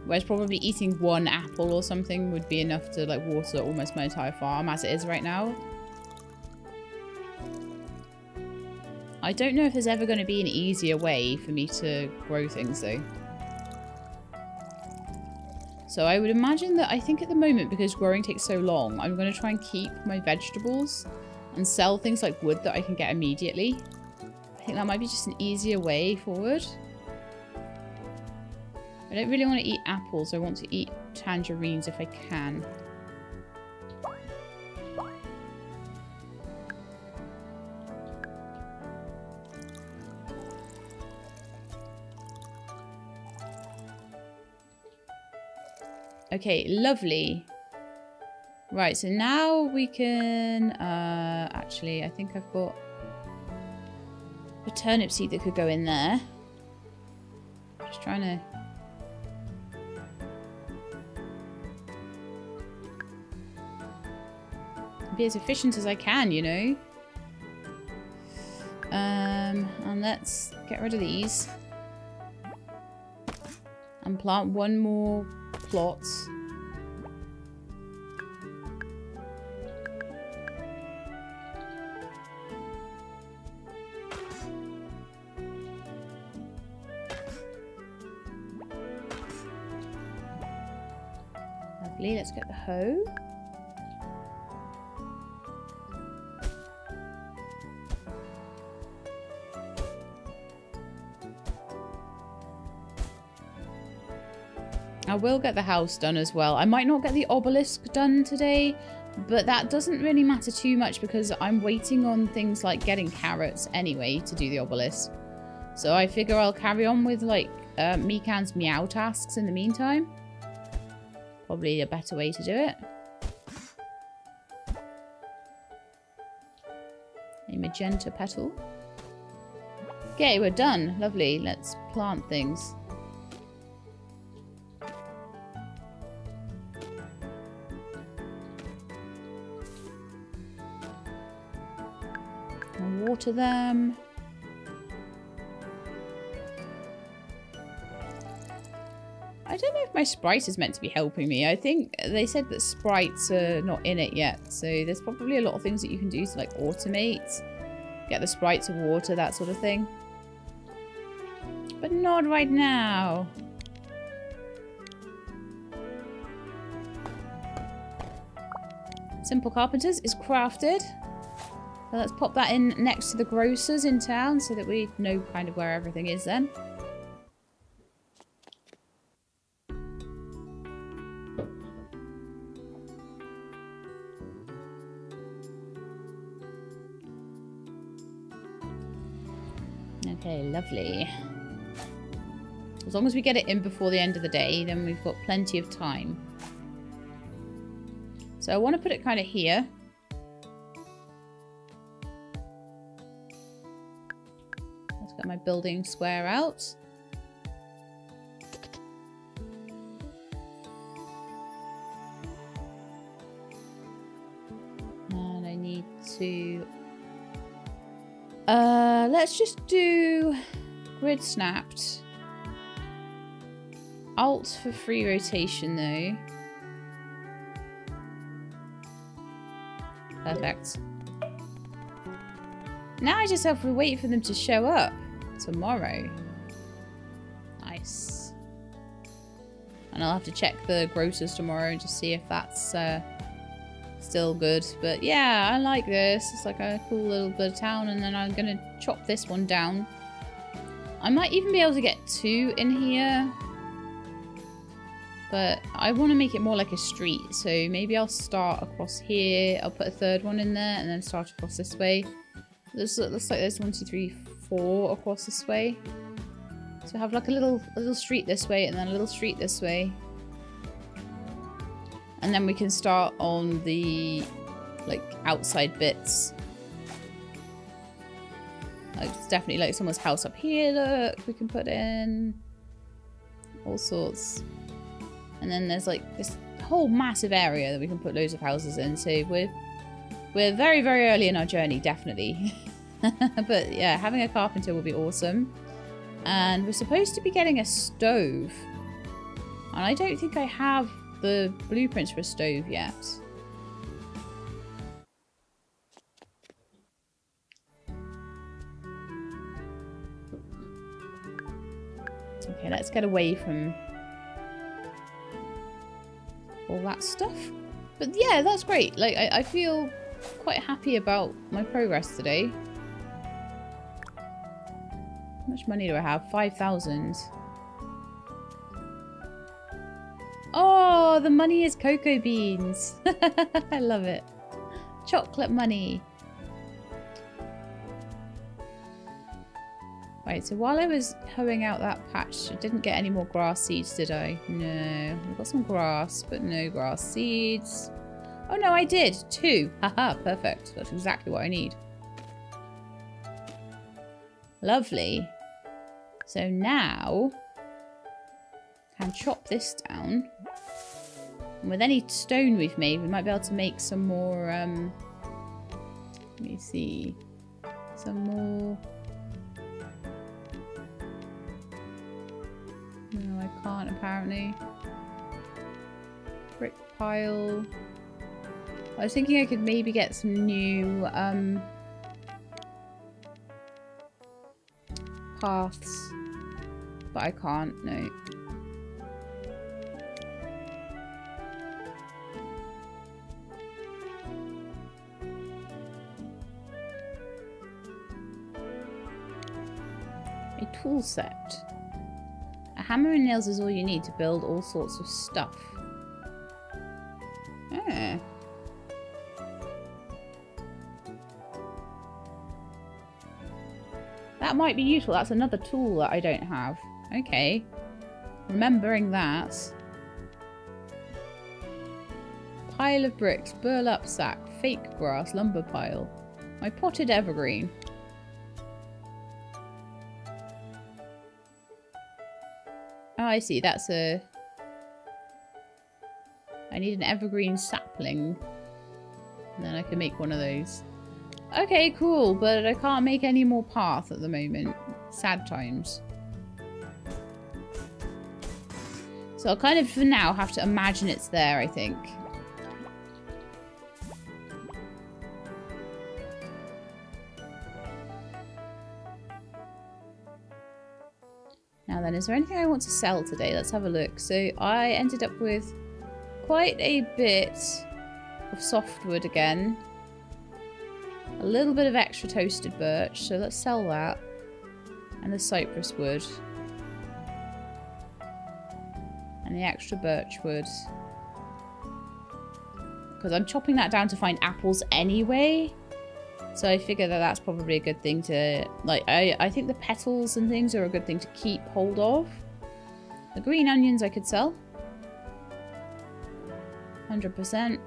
Whereas probably eating one apple or something would be enough to like water almost my entire farm as it is right now. I don't know if there's ever going to be an easier way for me to grow things though. So I would imagine that I think at the moment because growing takes so long, I'm going to try and keep my vegetables and sell things like wood that I can get immediately. I think that might be just an easier way forward. I don't really want to eat apples. I want to eat tangerines if I can. Okay, lovely. Right, so now we can... Uh, actually, I think I've got a turnip seed that could go in there. Just trying to... Be as efficient as I can, you know? Um, and let's get rid of these. And plant one more plot. Lovely, let's get the hoe. I will get the house done as well. I might not get the obelisk done today, but that doesn't really matter too much because I'm waiting on things like getting carrots anyway to do the obelisk. So I figure I'll carry on with like uh, Mikan's meow tasks in the meantime. Probably a better way to do it. A magenta petal. Okay, we're done. Lovely. Let's plant things. water them. My sprite is meant to be helping me. I think they said that sprites are not in it yet. So there's probably a lot of things that you can do to like automate. Get the sprite to water, that sort of thing. But not right now. Simple Carpenters is crafted. So let's pop that in next to the grocers in town so that we know kind of where everything is then. Lovely. As long as we get it in before the end of the day, then we've got plenty of time. So I want to put it kind of here. Let's get my building square out. And I need to... Uh, let's just do grid snapped. Alt for free rotation though. Perfect. Now I just have to wait for them to show up tomorrow. Nice. And I'll have to check the grocers tomorrow and just see if that's uh, still good. But yeah, I like this. It's like a cool little bit of town. And then I'm going to chop this one down. I might even be able to get two in here. But I want to make it more like a street. So maybe I'll start across here. I'll put a third one in there and then start across this way. This looks like there's one, two, three, four across this way. So have like a little a little street this way and then a little street this way. And then we can start on the like outside bits. Like it's definitely like someone's house up here, look, we can put in all sorts. And then there's like this whole massive area that we can put loads of houses in. So we're we're very, very early in our journey, definitely. but yeah, having a carpenter will be awesome. And we're supposed to be getting a stove. And I don't think I have the blueprints for a stove yet. Okay, let's get away from all that stuff. But yeah, that's great. Like, I, I feel quite happy about my progress today. How much money do I have? 5,000. Oh, the money is cocoa beans. I love it. Chocolate money. Right, so while I was hoeing out that patch, I didn't get any more grass seeds, did I? No. I got some grass, but no grass seeds. Oh no, I did. Two. Haha, perfect. That's exactly what I need. Lovely. So now, can chop this down. With any stone we've made, we might be able to make some more, um, let me see, some more No, I can't apparently. Brick pile. I was thinking I could maybe get some new um, paths, but I can't, no. Tool set A hammer and nails is all you need to build all sorts of stuff. Eh. That might be useful. That's another tool that I don't have. Okay. Remembering that. Pile of bricks, burlap sack, fake grass, lumber pile. My potted evergreen. I see. That's a... I need an evergreen sapling. And then I can make one of those. Okay, cool, but I can't make any more path at the moment. Sad times. So I'll kind of, for now, have to imagine it's there, I think. Is there anything I want to sell today? Let's have a look. So I ended up with quite a bit of softwood again. A little bit of extra toasted birch, so let's sell that. And the cypress wood. And the extra birch wood. Because I'm chopping that down to find apples anyway. So I figure that that's probably a good thing to, like, I, I think the petals and things are a good thing to keep hold of. The green onions I could sell. 100%.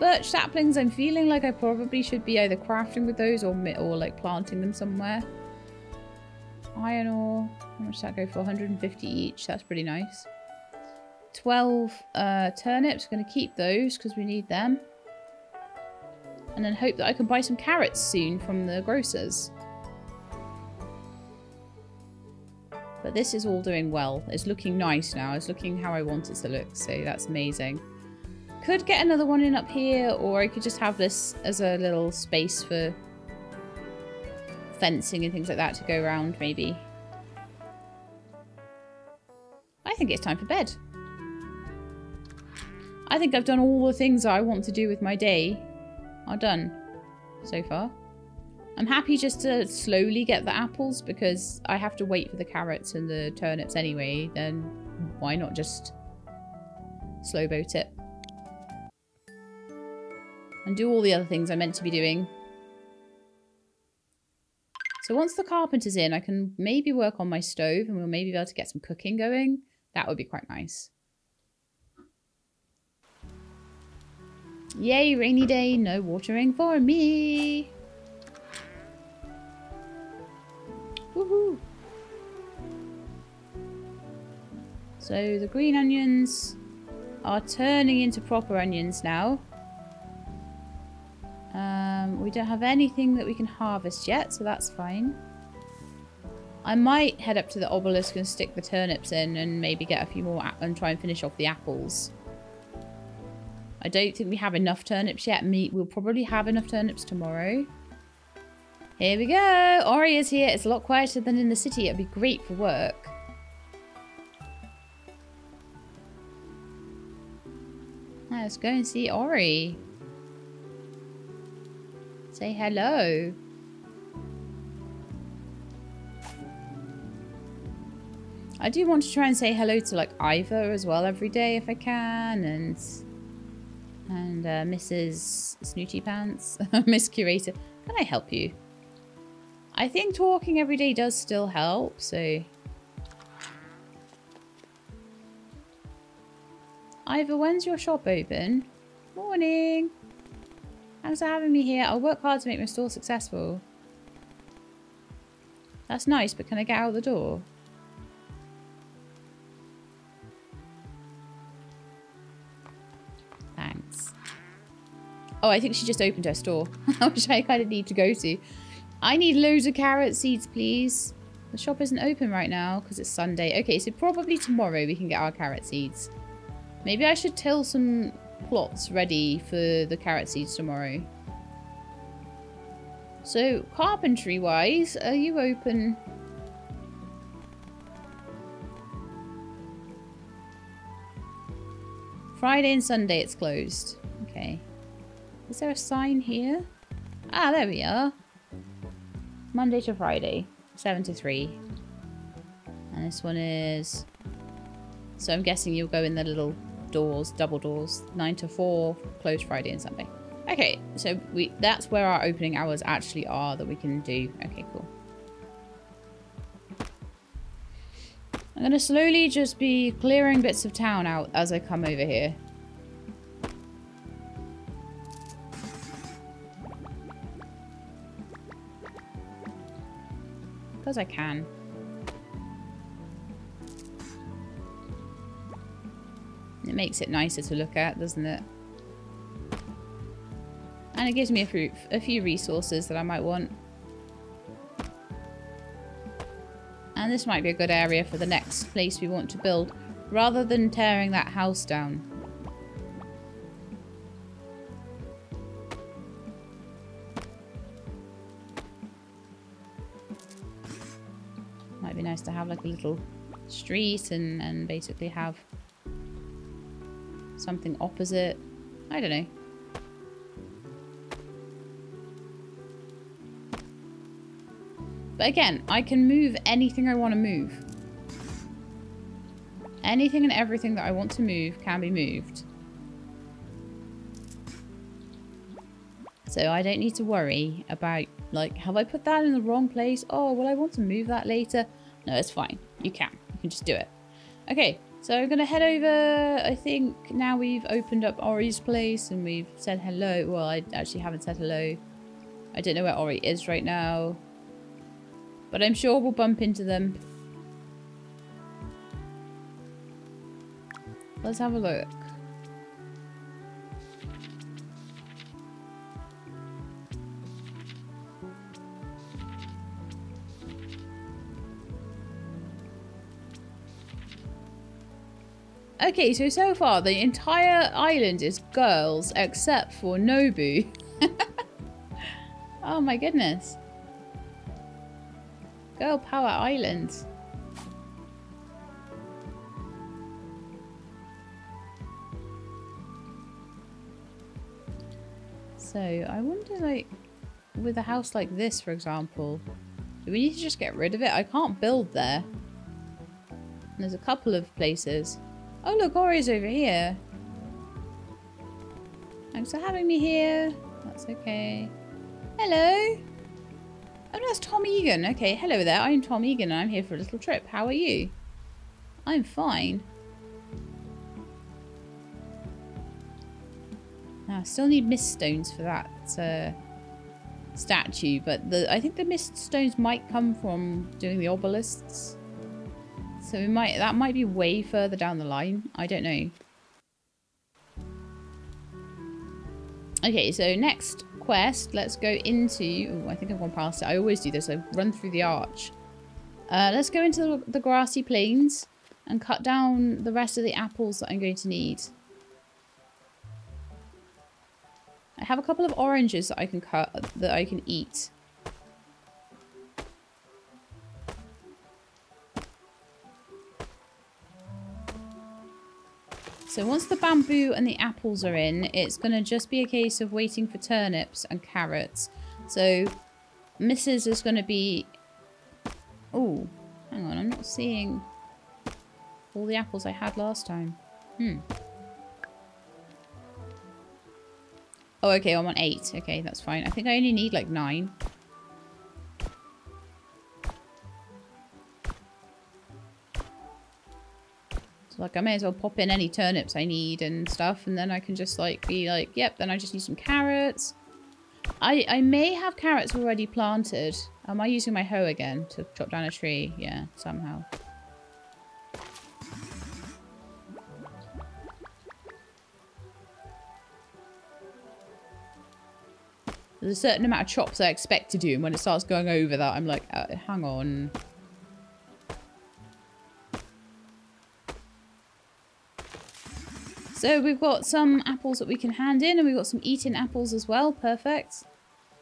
Birch saplings, I'm feeling like I probably should be either crafting with those or, or like planting them somewhere. Iron ore, how much does that go for? 150 each, that's pretty nice. 12 uh, turnips, going to keep those because we need them. And then hope that I can buy some carrots soon from the grocers. But this is all doing well. It's looking nice now. It's looking how I want it to look. So that's amazing. Could get another one in up here. Or I could just have this as a little space for fencing and things like that to go around maybe. I think it's time for bed. I think I've done all the things I want to do with my day are done so far. I'm happy just to slowly get the apples because I have to wait for the carrots and the turnips anyway. Then why not just slow boat it? And do all the other things I'm meant to be doing. So once the carpenter's in, I can maybe work on my stove and we'll maybe be able to get some cooking going. That would be quite nice. Yay, rainy day, no watering for me. Woohoo. So the green onions are turning into proper onions now. Um, we don't have anything that we can harvest yet, so that's fine. I might head up to the obelisk and stick the turnips in and maybe get a few more and try and finish off the apples. I don't think we have enough turnips yet. Meat, we'll probably have enough turnips tomorrow. Here we go. Ori is here. It's a lot quieter than in the city. It'd be great for work. Let's go and see Ori. Say hello. I do want to try and say hello to like Ivor as well every day if I can and and uh, Mrs. Snooty Pants, Miss Curator, can I help you? I think talking every day does still help, so... Ivor, when's your shop open? Morning! Thanks for having me here. I'll work hard to make my store successful. That's nice, but can I get out the door? Thanks. Oh, I think she just opened her store, which I kind of need to go to. I need loads of carrot seeds, please. The shop isn't open right now because it's Sunday. Okay, so probably tomorrow we can get our carrot seeds. Maybe I should till some plots ready for the carrot seeds tomorrow. So, carpentry-wise, are you open... Friday and Sunday it's closed. Okay. Is there a sign here? Ah, there we are. Monday to Friday, 7 to 3. And this one is... So I'm guessing you'll go in the little doors, double doors, 9 to 4, closed Friday and Sunday. Okay, so we that's where our opening hours actually are that we can do. Okay, cool. I'm going to slowly just be clearing bits of town out as I come over here. I can. It makes it nicer to look at, doesn't it? And And it gives me a few, a few resources that I might want. And this might be a good area for the next place we want to build. Rather than tearing that house down. Nice to have like a little street and, and basically have something opposite. I don't know. But again, I can move anything I want to move. Anything and everything that I want to move can be moved. So I don't need to worry about, like, have I put that in the wrong place? Oh, well, I want to move that later? No, it's fine. You can. You can just do it. Okay, so I'm going to head over, I think now we've opened up Ori's place and we've said hello. Well, I actually haven't said hello. I don't know where Ori is right now. But I'm sure we'll bump into them. Let's have a look. Okay, so so far the entire island is girls except for Nobu. oh my goodness. Girl Power Island. So, I wonder, like, with a house like this, for example, do we need to just get rid of it? I can't build there. There's a couple of places. Oh, look, Ori's over here. Thanks for having me here. That's okay. Hello. Oh, that's Tom Egan. Okay, hello there. I'm Tom Egan and I'm here for a little trip. How are you? I'm fine. Now, I still need mist stones for that uh, statue, but the I think the mist stones might come from doing the obelisks. So we might that might be way further down the line. I don't know. Okay, so next quest, let's go into... I think I've gone past it. I always do this. I run through the arch. Uh, let's go into the, the grassy plains and cut down the rest of the apples that I'm going to need. I have a couple of oranges that I can cut, that I can eat. So once the bamboo and the apples are in, it's going to just be a case of waiting for turnips and carrots. So Mrs. is going to be... Oh, hang on, I'm not seeing all the apples I had last time. Hmm. Oh, okay, I'm on eight. Okay, that's fine. I think I only need like nine. So like I may as well pop in any turnips I need and stuff and then I can just like be like, yep, then I just need some carrots. I, I may have carrots already planted. Am I using my hoe again to chop down a tree? Yeah, somehow. There's a certain amount of chops I expect to do and when it starts going over that I'm like, uh, hang on. So we've got some apples that we can hand in and we've got some eating apples as well. Perfect.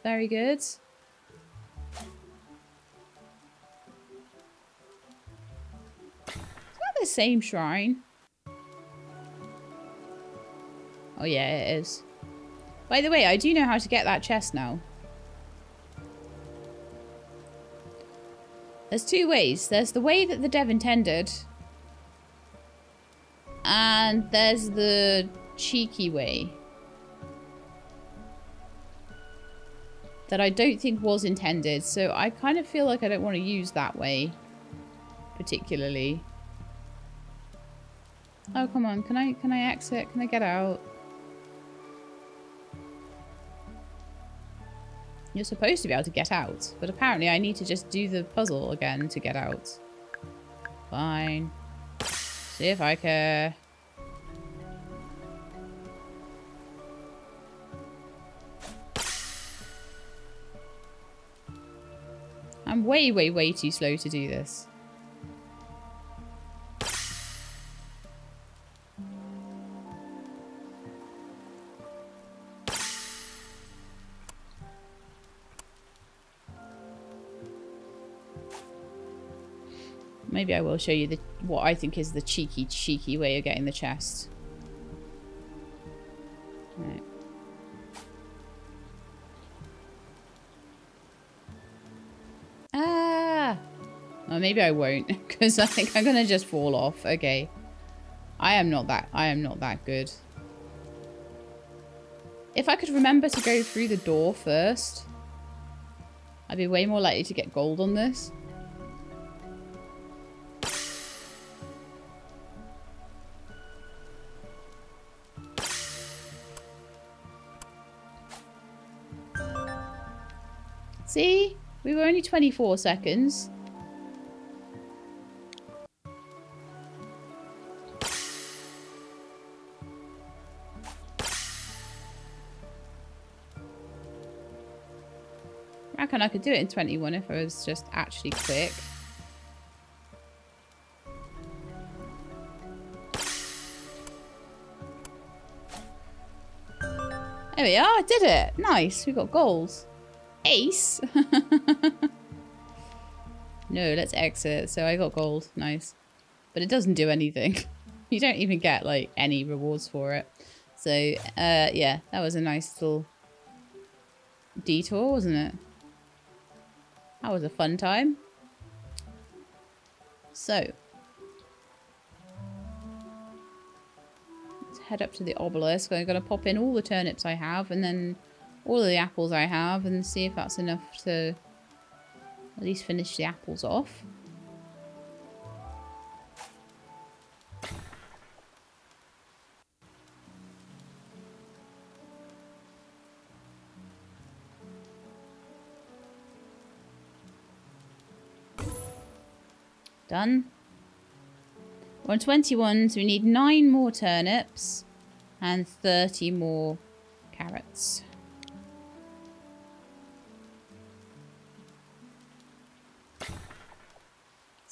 Very good. The same shrine? Oh yeah, it is. By the way, I do know how to get that chest now. There's two ways. There's the way that the dev intended, and there's the cheeky way. That I don't think was intended. So I kind of feel like I don't want to use that way. Particularly. Oh, come on. Can I, can I exit? Can I get out? You're supposed to be able to get out. But apparently I need to just do the puzzle again to get out. Fine. See if I care. I'm way, way, way too slow to do this. Maybe I will show you the what I think is the cheeky, cheeky way of getting the chest. Right. Ah! Well, maybe I won't, because I think I'm gonna just fall off. Okay. I am not that I am not that good. If I could remember to go through the door first, I'd be way more likely to get gold on this. See? We were only 24 seconds. I reckon I could do it in 21 if I was just actually quick. There we are, I did it. Nice, we got goals. Ace? no, let's exit. So I got gold. Nice. But it doesn't do anything. you don't even get, like, any rewards for it. So, uh, yeah, that was a nice little detour, wasn't it? That was a fun time. So. Let's head up to the obelisk. I'm going to pop in all the turnips I have and then all of the apples I have and see if that's enough to at least finish the apples off. Done. We're on 21, so we need 9 more turnips and 30 more carrots.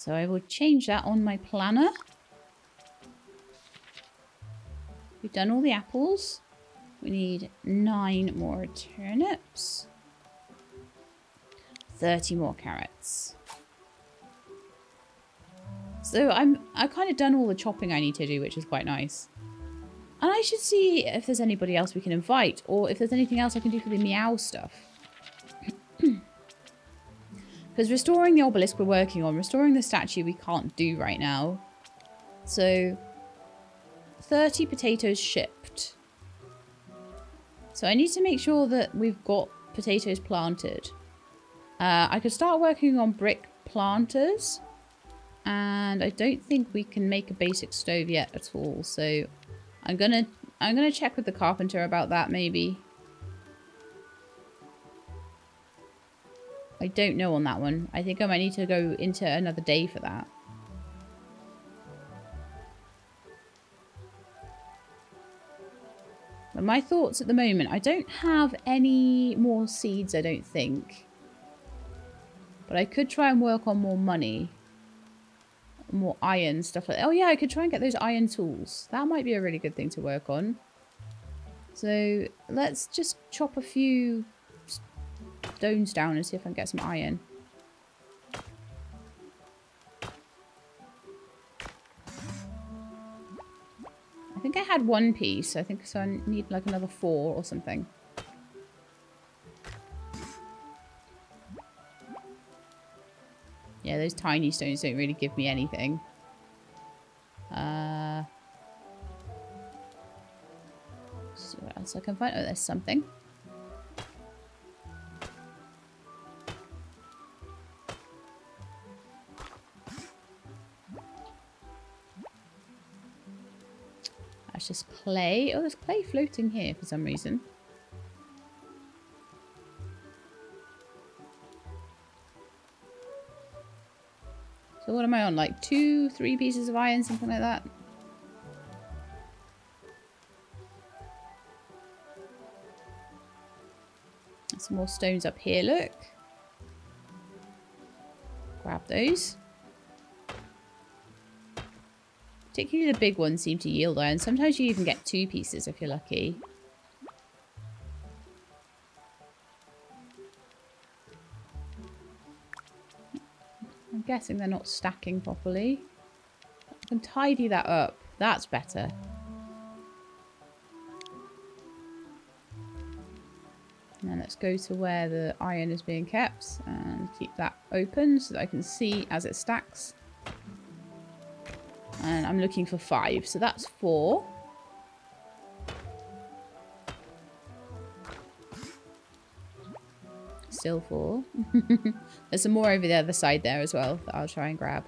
So I will change that on my planner. We've done all the apples. We need nine more turnips. 30 more carrots. So I'm I kind of done all the chopping I need to do, which is quite nice. And I should see if there's anybody else we can invite, or if there's anything else I can do for the meow stuff. Because restoring the obelisk we're working on. Restoring the statue we can't do right now. So, 30 potatoes shipped. So I need to make sure that we've got potatoes planted. Uh, I could start working on brick planters. And I don't think we can make a basic stove yet at all. So I'm gonna I'm gonna check with the carpenter about that maybe. I don't know on that one. I think I might need to go into another day for that. But my thoughts at the moment, I don't have any more seeds, I don't think. But I could try and work on more money. More iron, stuff like that. Oh yeah, I could try and get those iron tools. That might be a really good thing to work on. So let's just chop a few stones down and see if I can get some iron. I think I had one piece. I think so I need like another four or something. Yeah, those tiny stones don't really give me anything. Uh, see what else I can find. Oh, there's something. Clay. Oh, there's clay floating here for some reason. So what am I on? Like two, three pieces of iron, something like that? Some more stones up here, look. Grab those. Particularly the big ones seem to yield iron. Sometimes you even get two pieces if you're lucky. I'm guessing they're not stacking properly. I can tidy that up. That's better. And let's go to where the iron is being kept and keep that open so that I can see as it stacks. And I'm looking for five, so that's four. Still four. there's some more over the other side there as well that I'll try and grab.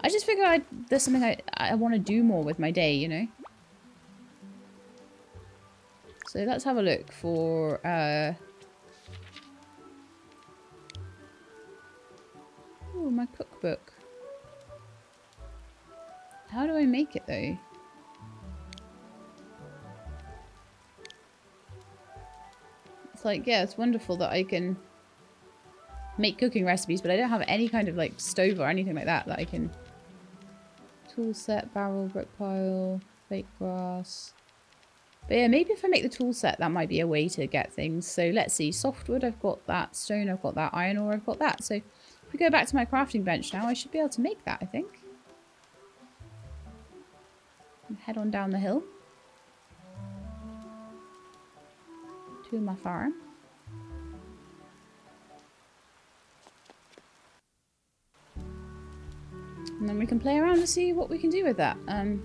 I just figure I, there's something I, I want to do more with my day, you know? So let's have a look for... Uh... Oh, my cookbook. How do I make it though? It's like, yeah, it's wonderful that I can make cooking recipes, but I don't have any kind of like stove or anything like that that I can... Tool set, barrel, brick pile, fake grass... But yeah, maybe if I make the tool set, that might be a way to get things. So let's see. Softwood, I've got that. Stone, I've got that. Iron ore, I've got that. So if we go back to my crafting bench now, I should be able to make that, I think. Head on down the hill. To my farm. And then we can play around and see what we can do with that. Um,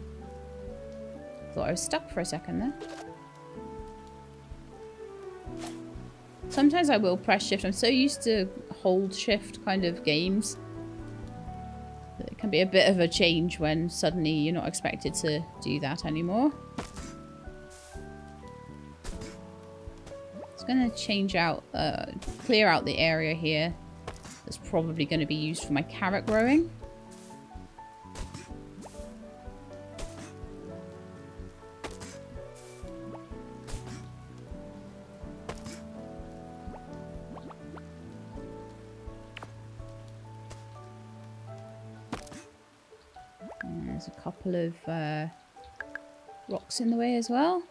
thought I was stuck for a second there. Sometimes I will press shift. I'm so used to hold shift kind of games. Be a bit of a change when suddenly you're not expected to do that anymore. It's going to change out, uh, clear out the area here. That's probably going to be used for my carrot growing. Couple of uh, rocks in the way as well.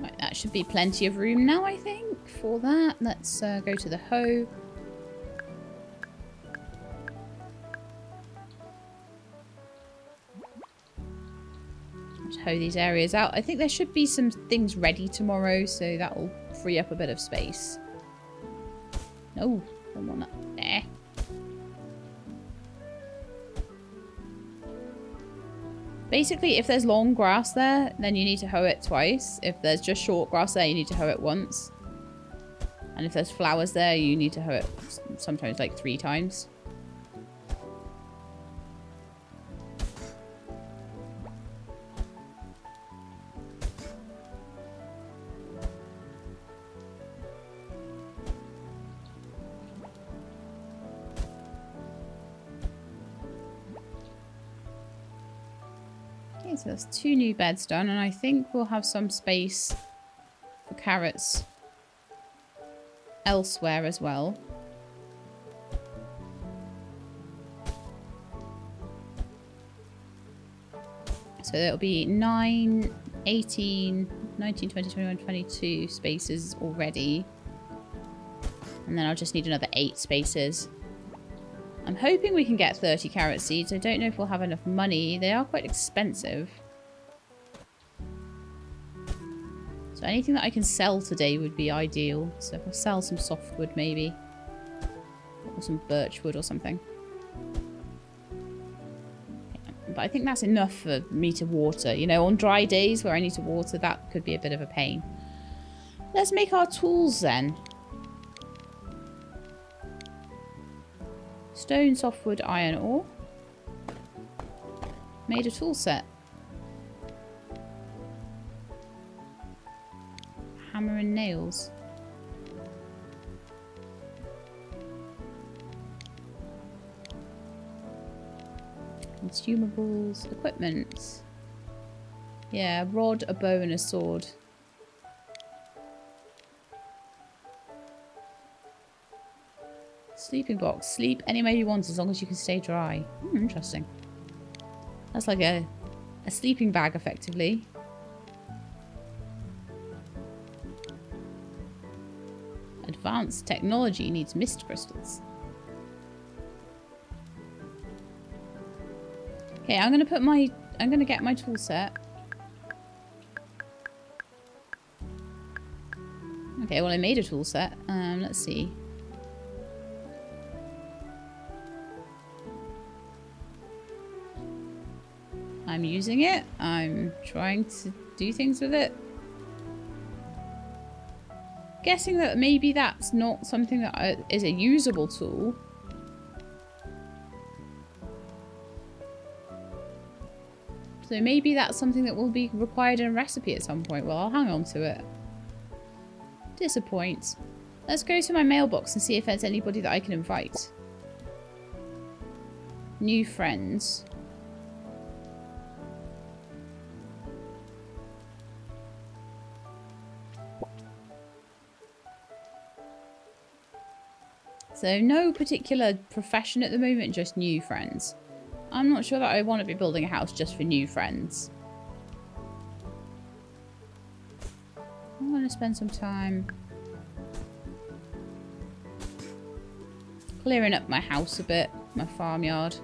Right, that should be plenty of room now, I think, for that. Let's uh, go to the hoe. Hoe these areas out. I think there should be some things ready tomorrow, so that will free up a bit of space. No, don't want that there. Basically, if there's long grass there, then you need to hoe it twice. If there's just short grass there, you need to hoe it once. And if there's flowers there, you need to hoe it sometimes like three times. That's two new beds done, and I think we'll have some space for carrots elsewhere as well. So it'll be 9, 18, 19, 20, 21, 22 spaces already. And then I'll just need another 8 spaces. I'm hoping we can get 30 carrot seeds. I don't know if we'll have enough money. They are quite expensive. So anything that I can sell today would be ideal. So if I sell some softwood maybe. Or some birch wood or something. But I think that's enough for me to water. You know, on dry days where I need to water, that could be a bit of a pain. Let's make our tools then. Stone, softwood, iron ore. Made a tool set. And nails. Consumables, equipment. Yeah, rod, a bow, and a sword. Sleeping box. Sleep anywhere you want as long as you can stay dry. Hmm, interesting. That's like a, a sleeping bag, effectively. Advanced technology needs mist crystals. Okay, I'm to put my... I'm to get my tool set. Okay, well I made a tool set. Um, let's see. I'm using it. I'm trying to do things with it. Guessing that maybe that's not something that uh, a usable tool. So maybe that's something that will be required in a recipe at some point. Well, I'll hang on to it. Disappoint. Let's go to my mailbox and see if there's anybody that I can invite. New friends. So no particular profession at the moment, just new friends. I'm not sure that I want to be building a house just for new friends. I'm going to spend some time clearing up my house a bit, my farmyard.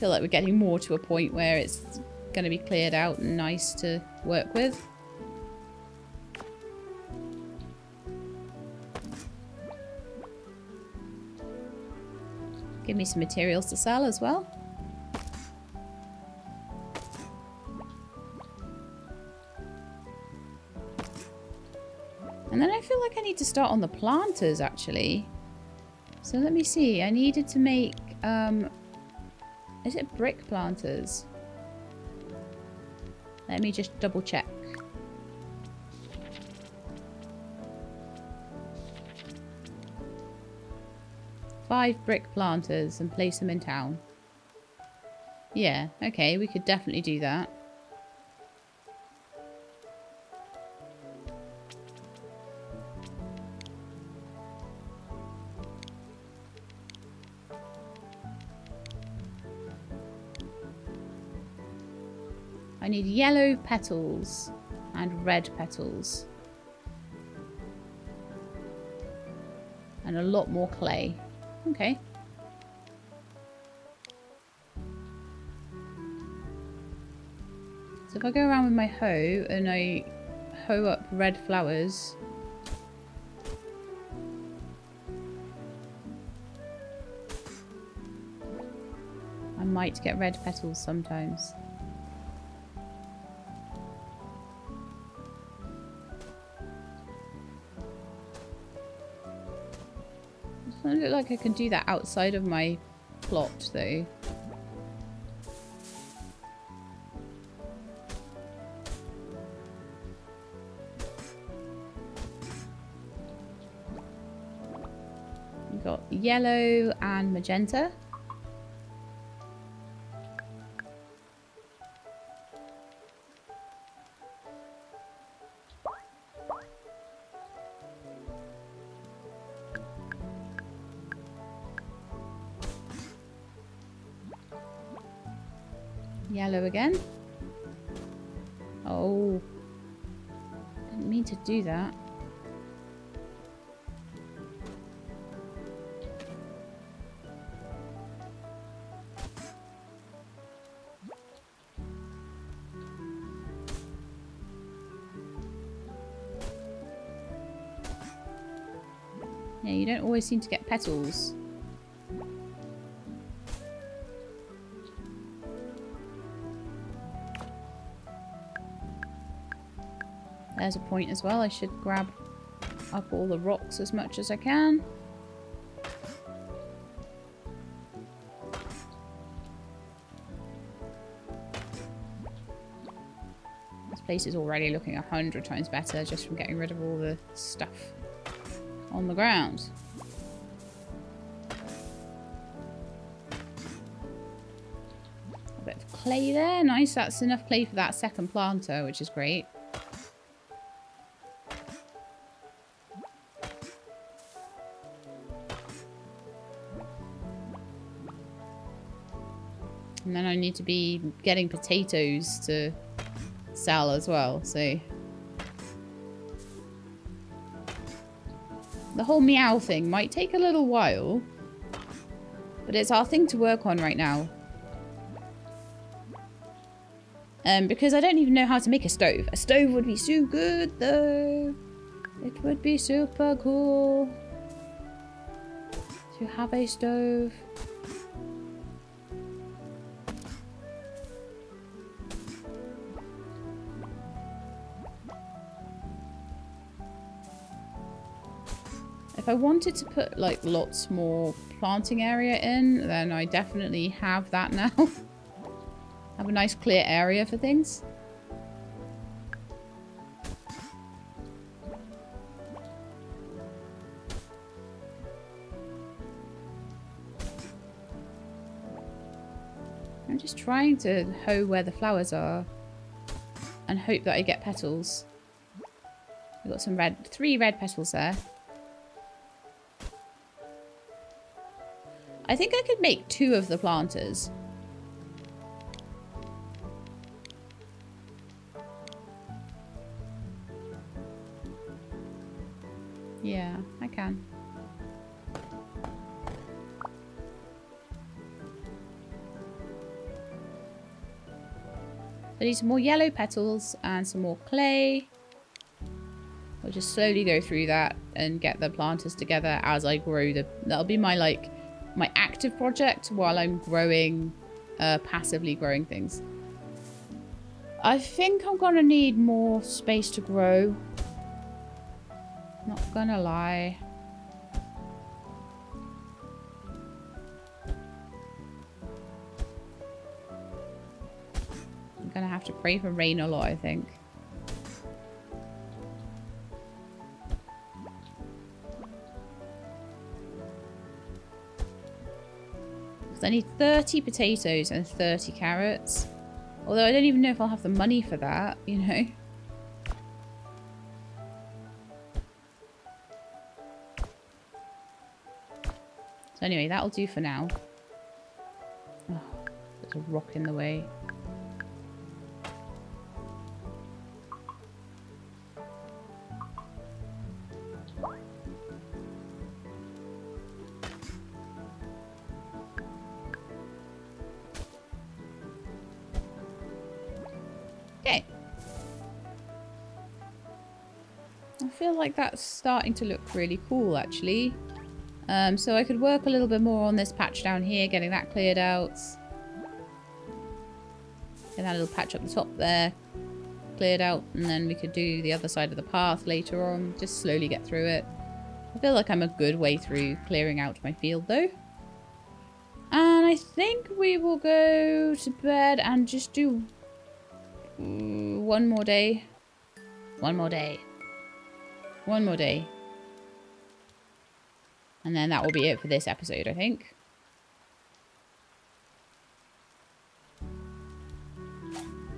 Feel like we're getting more to a point where it's going to be cleared out and nice to work with. Give me some materials to sell as well. And then I feel like I need to start on the planters actually. So let me see. I needed to make um, is it brick planters? Let me just double check. Five brick planters and place them in town. Yeah, okay, we could definitely do that. Need yellow petals and red petals. And a lot more clay. Okay. So if I go around with my hoe and I hoe up red flowers, I might get red petals sometimes. Doesn't look like I can do that outside of my plot, though. We've got yellow and magenta. Again. Oh. Didn't mean to do that. Yeah, you don't always seem to get petals. There's a point as well. I should grab up all the rocks as much as I can. Let's place is already looking a hundred times better just from getting rid of all the stuff on the ground. A bit of clay there. Nice, that's enough clay for that second planter, which is great. Then I need to be getting potatoes to sell as well, so... The whole meow thing might take a little while. But it's our thing to work on right now. Um, because I don't even know how to make a stove. A stove would be so good, though. It would be super cool to have a stove. If I wanted to put like lots more planting area in, then I definitely have that now. have a nice clear area for things. I'm just trying to hoe where the flowers are and hope that I get petals. I've got some red, three red petals there. I think I could make two of the planters. Yeah, I can. I need some more yellow petals and some more clay. I'll just slowly go through that and get the planters together as I grow the... That'll be my, like, my active project while I'm growing, uh, passively growing things. I think I'm gonna need more space to grow. Not gonna lie. I'm gonna have to pray for rain a lot, I think. I need 30 potatoes and 30 carrots. Although I don't even know if I'll have the money for that, you know. So anyway, that'll do for now. Oh, there's a rock in the way. That's starting to look really cool, actually. Um, so I could work a little bit more on this patch down here, getting that cleared out. Get that little patch up the top there cleared out, and then we could do the other side of the path later on. Just slowly get through it. I feel like I'm a good way through clearing out my field, though. And I think we will go to bed and just do one more day. One more day. One more day. And then that will be it for this episode, I think.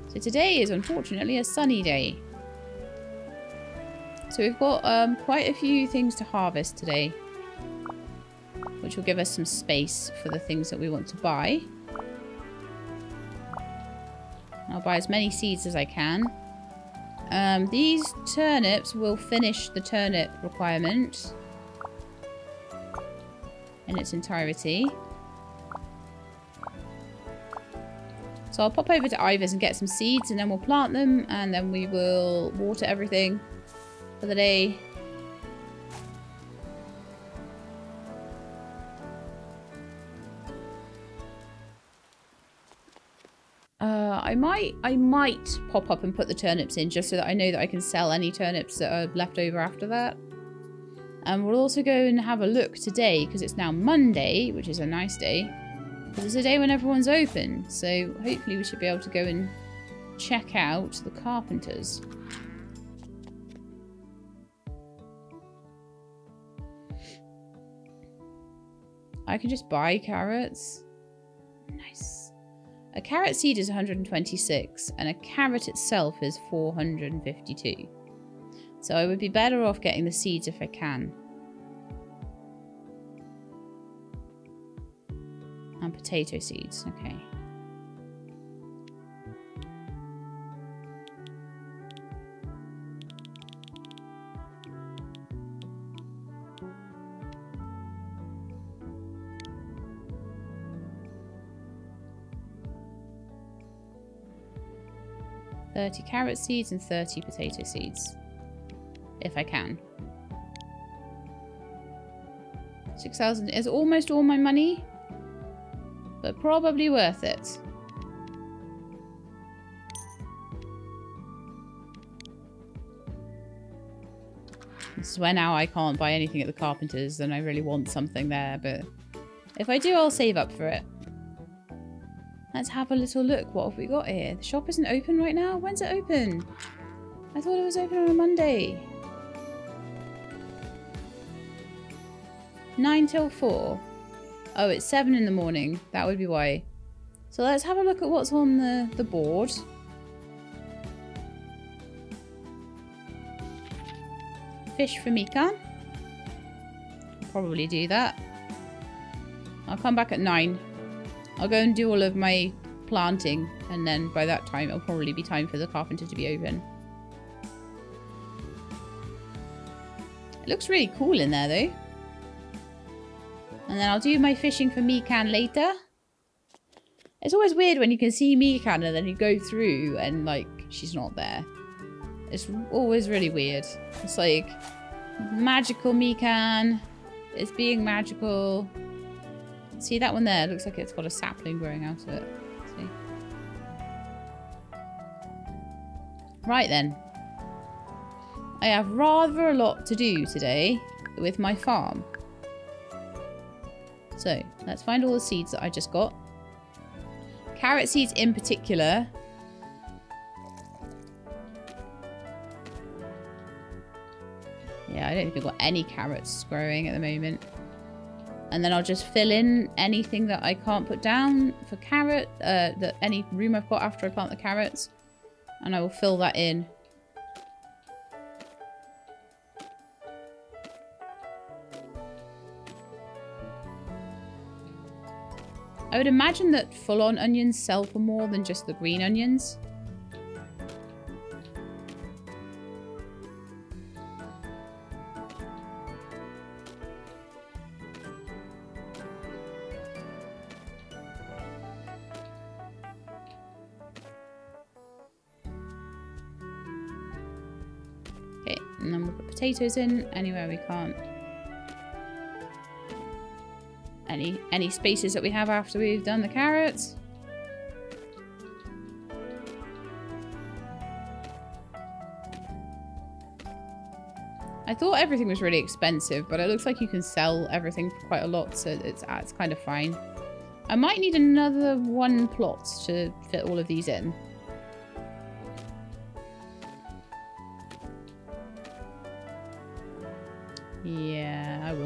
So today is unfortunately a sunny day. So we've got um, quite a few things to harvest today. Which will give us some space for the things that we want to buy. I'll buy as many seeds as I can. Um, these turnips will finish the turnip requirement in its entirety. So I'll pop over to Ivor's and get some seeds and then we'll plant them and then we will water everything for the day. I might, I might pop up and put the turnips in just so that I know that I can sell any turnips that are left over after that. And we'll also go and have a look today because it's now Monday, which is a nice day. Because it's a day when everyone's open. So hopefully we should be able to go and check out the carpenters. I can just buy carrots. Nice. A carrot seed is 126 and a carrot itself is 452. So I would be better off getting the seeds if I can. And potato seeds, okay. Thirty carrot seeds and thirty potato seeds. If I can. 6,000 is almost all my money but probably worth it. This is where now I can't buy anything at the Carpenter's and I really want something there, but if I do, I'll save up for it. Let's have a little look. What have we got here? The shop isn't open right now? When's it open? I thought it was open on a Monday. 9 till 4. Oh, it's 7 in the morning. That would be why. So let's have a look at what's on the, the board. Fish for Mikan. Probably do that. I'll come back at 9. I'll go and do all of my planting and then by that time it'll probably be time for the carpenter to be open. It looks really cool in there though. And then I'll do my fishing for Mikan later. It's always weird when you can see Mikan and then you go through and like she's not there. It's always really weird. It's like magical Mikan. It's being magical. See that one there? Looks like it's got a sapling growing out of it. See? Right then. I have rather a lot to do today with my farm. So let's find all the seeds that I just got. Carrot seeds in particular. Yeah, I don't think we've got any carrots growing at the moment. And then I'll just fill in anything that I can't put down for carrot, uh, the, any room I've got after I plant the carrots. And I will fill that in I would imagine that full-on onions sell for more than just the green onions. Potatoes in anywhere we can't any any spaces that we have after we've done the carrots. I thought everything was really expensive, but it looks like you can sell everything for quite a lot, so it's, it's kind of fine. I might need another one plot to fit all of these in.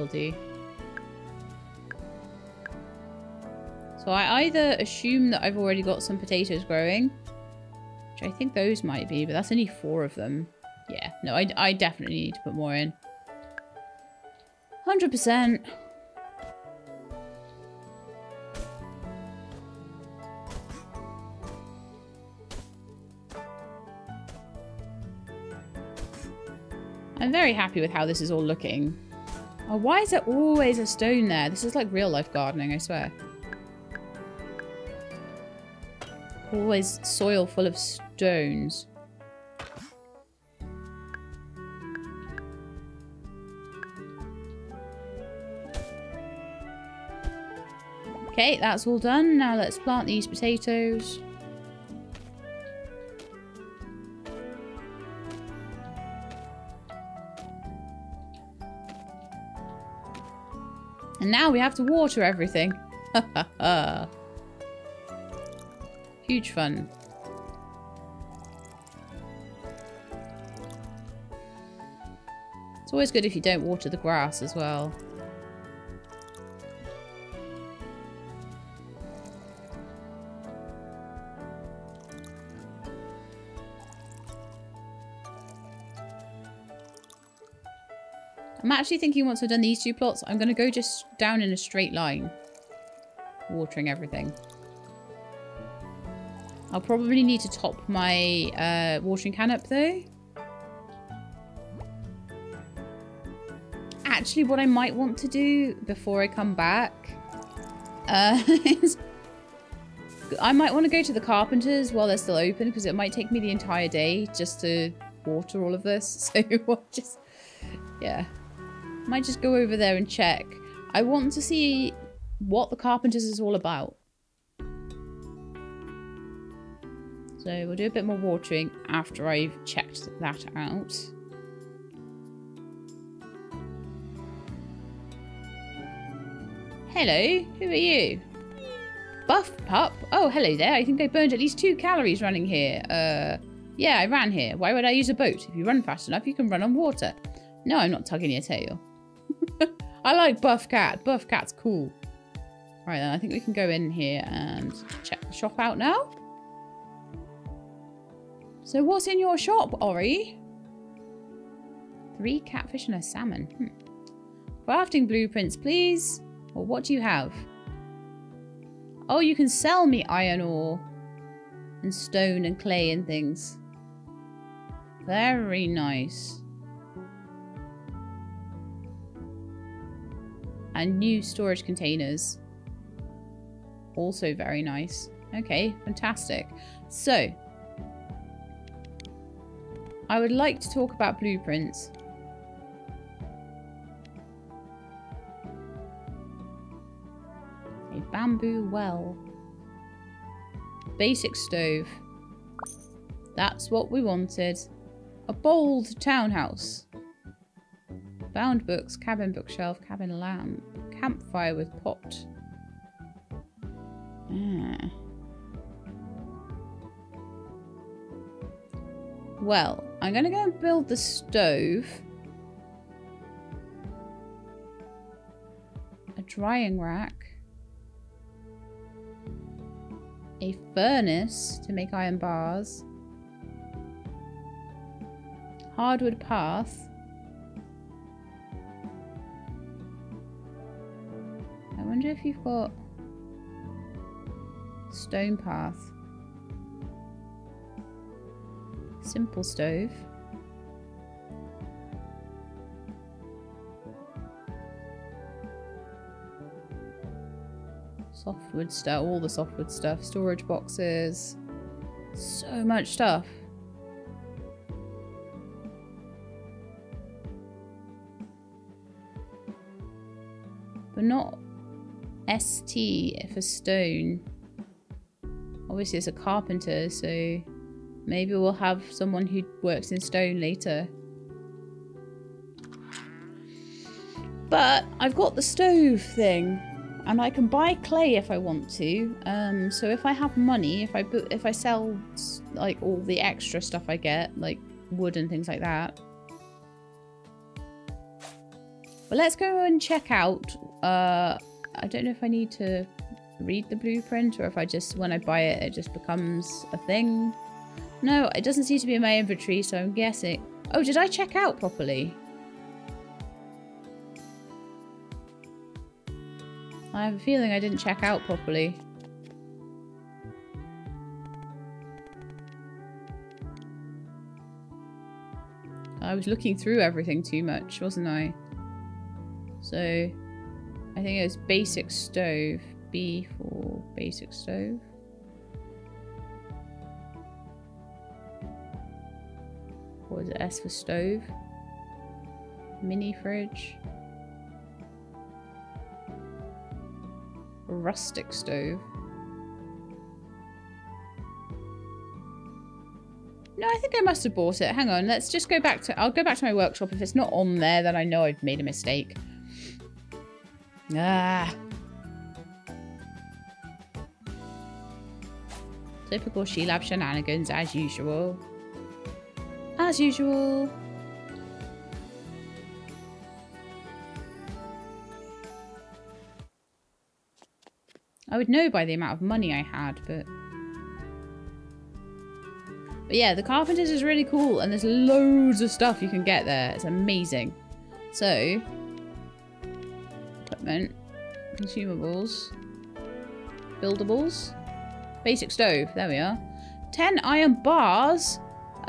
Do. So I either assume that I've already got some potatoes growing, which I think those might be, but that's only four of them. Yeah, no, I, I definitely need to put more in. 100%. I'm very happy with how this is all looking. Oh, why is there always a stone there? This is like real life gardening, I swear. Always soil full of stones. Okay, that's all done. Now let's plant these potatoes. And now we have to water everything. Huge fun. It's always good if you don't water the grass as well. Actually thinking once I've done these two plots, I'm going to go just down in a straight line. Watering everything. I'll probably need to top my uh, watering can up though. Actually, what I might want to do before I come back uh, is I might want to go to the carpenters while they're still open because it might take me the entire day just to water all of this. So just, yeah. Might just go over there and check. I want to see what the Carpenters is all about. So we'll do a bit more watering after I've checked that out. Hello, who are you? Buff Pup? Oh, hello there. I think I burned at least two calories running here. Uh, yeah, I ran here. Why would I use a boat? If you run fast enough, you can run on water. No, I'm not tugging your tail. I like Buff Cat. Buff Cat's cool. Right then, I think we can go in here and check the shop out now. So what's in your shop, Ori? Three catfish and a salmon. Hmm. Crafting blueprints, please. Or what do you have? Oh, you can sell me iron ore. And stone and clay and things. Very nice. And new storage containers. Also very nice. Okay, fantastic. So, I would like to talk about blueprints. A bamboo well. Basic stove. That's what we wanted. A bold townhouse. Bound books, cabin bookshelf, cabin lamp, campfire with pot. Ah. Well, I'm going to go and build the stove. A drying rack. A furnace to make iron bars. Hardwood path. Wonder if you've got stone path. Simple stove. Softwood stuff, all the softwood stuff, storage boxes, so much stuff. But not ST for stone. Obviously it's a carpenter, so maybe we'll have someone who works in stone later. But I've got the stove thing. And I can buy clay if I want to. Um, so if I have money, if I if I sell like all the extra stuff I get, like wood and things like that. But let's go and check out. Uh, I don't know if I need to read the blueprint or if I just, when I buy it, it just becomes a thing. No, it doesn't seem to be in my inventory, so I'm guessing. Oh, did I check out properly? I have a feeling I didn't check out properly. I was looking through everything too much, wasn't I? So, I think it was basic stove. B for basic stove. What is it? S for stove. Mini fridge. Rustic stove. No, I think I must have bought it. Hang on, let's just go back to... I'll go back to my workshop. If it's not on there, then I know I've made a mistake. Ah. Typical SheLab shenanigans as usual. As usual. I would know by the amount of money I had, but... But yeah, the Carpenters is really cool, and there's loads of stuff you can get there. It's amazing. So, equipment, consumables, buildables, basic stove. There we are. 10 iron bars.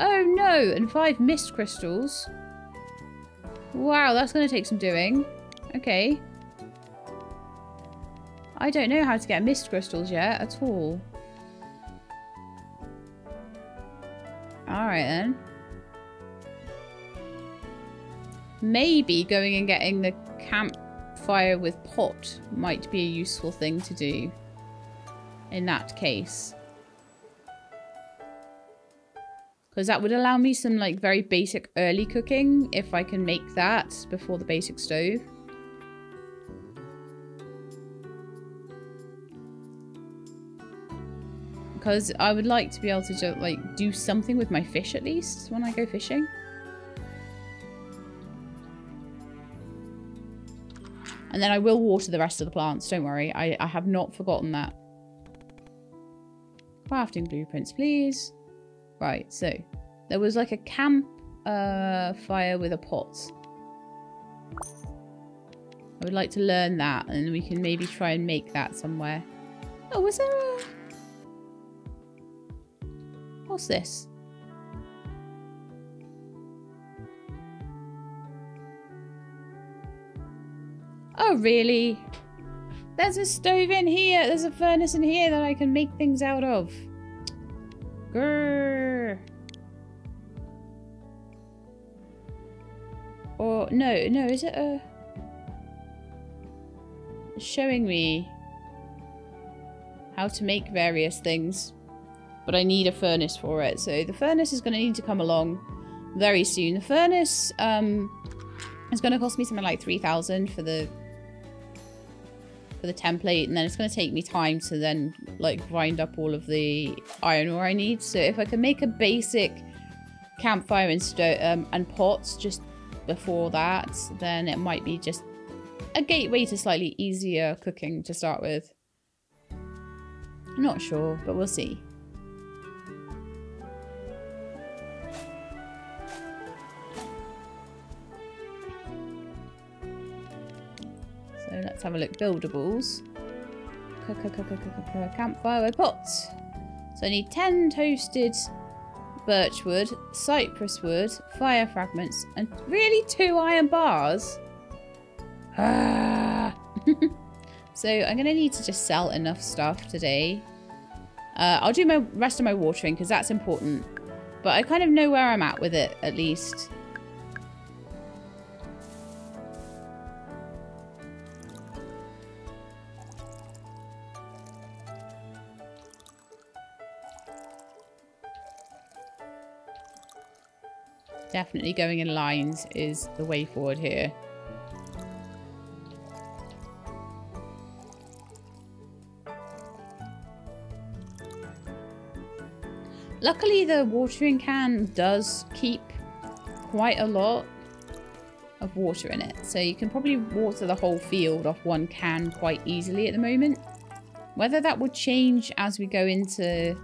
Oh no, and 5 mist crystals. Wow, that's going to take some doing. Okay. I don't know how to get mist crystals yet at all. Alright then. Maybe going and getting the campfire with pot might be a useful thing to do in that case. Because that would allow me some like very basic early cooking if I can make that before the basic stove. Because I would like to be able to just like do something with my fish at least when I go fishing. And then I will water the rest of the plants, don't worry. I, I have not forgotten that. Crafting blueprints, please. Right, so there was like a camp uh, fire with a pot. I would like to learn that and we can maybe try and make that somewhere. Oh, was there a... What's this? Oh, really? There's a stove in here. There's a furnace in here that I can make things out of. Grrr. Or, no, no, is it a... showing me how to make various things. But I need a furnace for it. So the furnace is going to need to come along very soon. The furnace um, is going to cost me something like 3000 for the for the template and then it's going to take me time to then like grind up all of the iron ore I need. So if I can make a basic campfire and, um, and pots just before that, then it might be just a gateway to slightly easier cooking to start with. Not sure, but we'll see. Let's have a look. Buildables. Campfire pots. So I need 10 toasted birchwood, cypress wood, fire fragments, and really two iron bars? Ah. so I'm going to need to just sell enough stuff today. Uh, I'll do my rest of my watering because that's important. But I kind of know where I'm at with it, at least. Definitely going in lines is the way forward here. Luckily the watering can does keep quite a lot of water in it. So you can probably water the whole field off one can quite easily at the moment. Whether that would change as we go into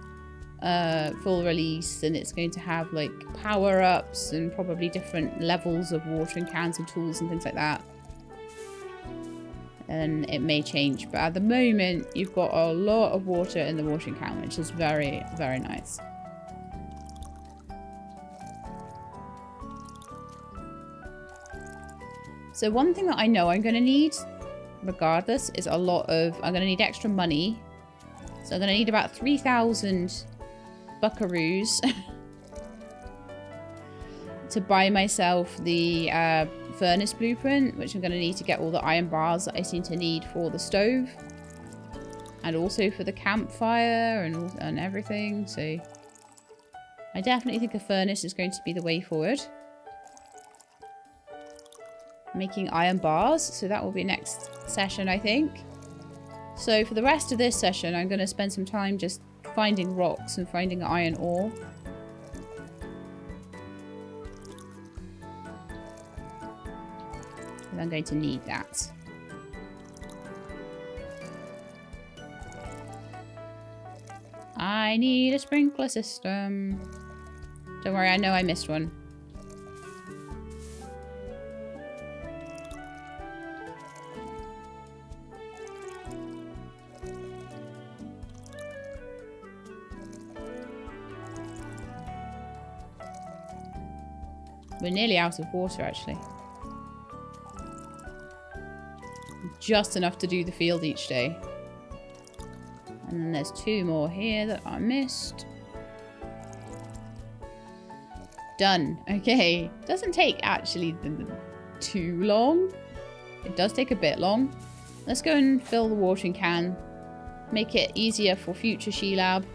uh, full release and it's going to have like power ups and probably different levels of watering cans and tools and things like that. And it may change, but at the moment you've got a lot of water in the watering can, which is very, very nice. So one thing that I know I'm going to need, regardless, is a lot of... I'm going to need extra money. So I'm going to need about 3,000 buckaroos to buy myself the uh, furnace blueprint, which I'm going to need to get all the iron bars that I seem to need for the stove. And also for the campfire and, and everything, so... I definitely think a furnace is going to be the way forward. Making iron bars, so that will be next session, I think. So for the rest of this session, I'm going to spend some time just finding rocks and finding iron ore. And I'm going to need that. I need a sprinkler system. Don't worry, I know I missed one. We're nearly out of water, actually. Just enough to do the field each day. And then there's two more here that I missed. Done. Okay. Doesn't take actually too long. It does take a bit long. Let's go and fill the watering can. Make it easier for future SheLab.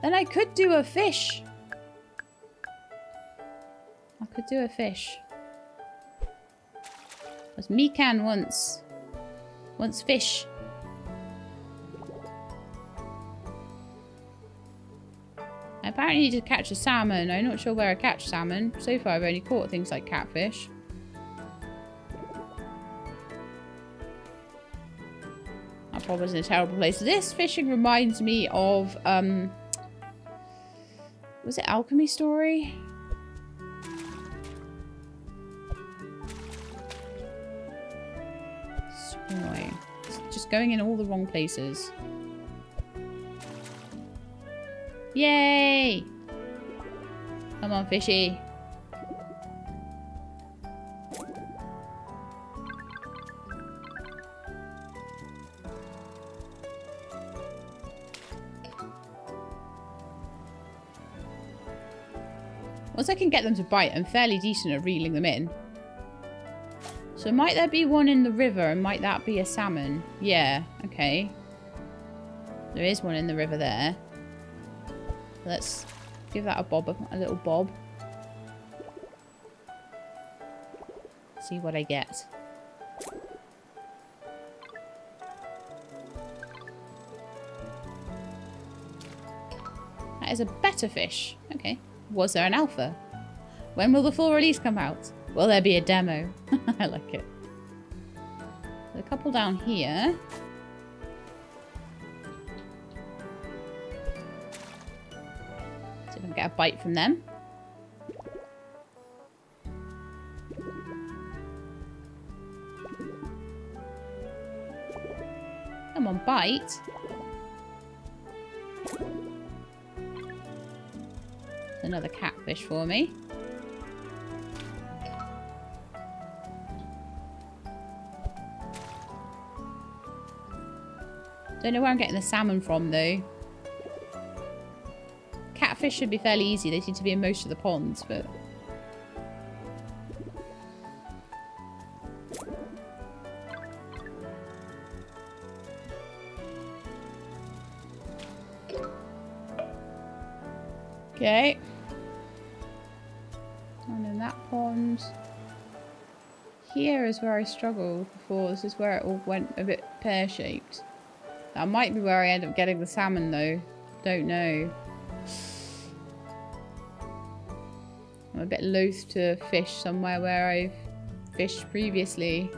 Then I could do a fish. I could do a fish. Because Mikan once. Once fish. I apparently need to catch a salmon. I'm not sure where I catch salmon. So far I've only caught things like catfish. That probably in a terrible place. This fishing reminds me of, um... Was it Alchemy Story? Just going in all the wrong places. Yay! Come on, fishy. Once I can get them to bite, I'm fairly decent at reeling them in. So might there be one in the river and might that be a salmon? Yeah, okay. There is one in the river there. Let's give that a bob, a little bob. See what I get. That is a better fish. Okay. Was there an alpha? When will the full release come out? Will there be a demo? I like it. a couple down here. See if I can get a bite from them. Come on, bite. Another catfish for me. I don't know where I'm getting the salmon from, though. Catfish should be fairly easy. They seem to be in most of the ponds, but... Okay. And in that pond. Here is where I struggled before. This is where it all went a bit pear-shaped. That might be where I end up getting the salmon though. Don't know. I'm a bit loath to fish somewhere where I've fished previously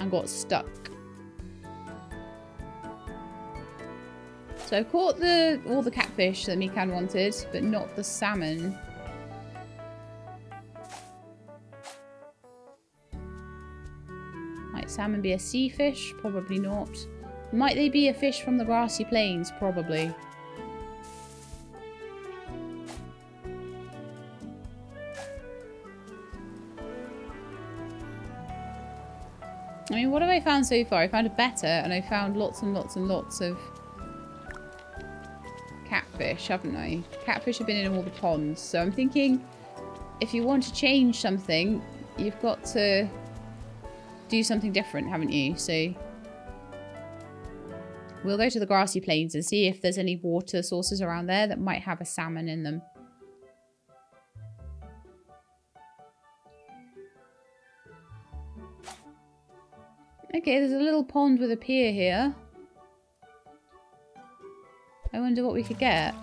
and got stuck. So I've caught the all the catfish that Mikan wanted, but not the salmon. Might salmon be a sea fish? Probably not. Might they be a fish from the grassy plains? Probably. I mean, what have I found so far? I found a better, and I found lots and lots and lots of catfish, haven't I? Catfish have been in all the ponds, so I'm thinking if you want to change something, you've got to do something different, haven't you? So We'll go to the grassy plains and see if there's any water sources around there that might have a salmon in them. Okay, there's a little pond with a pier here. I wonder what we could get.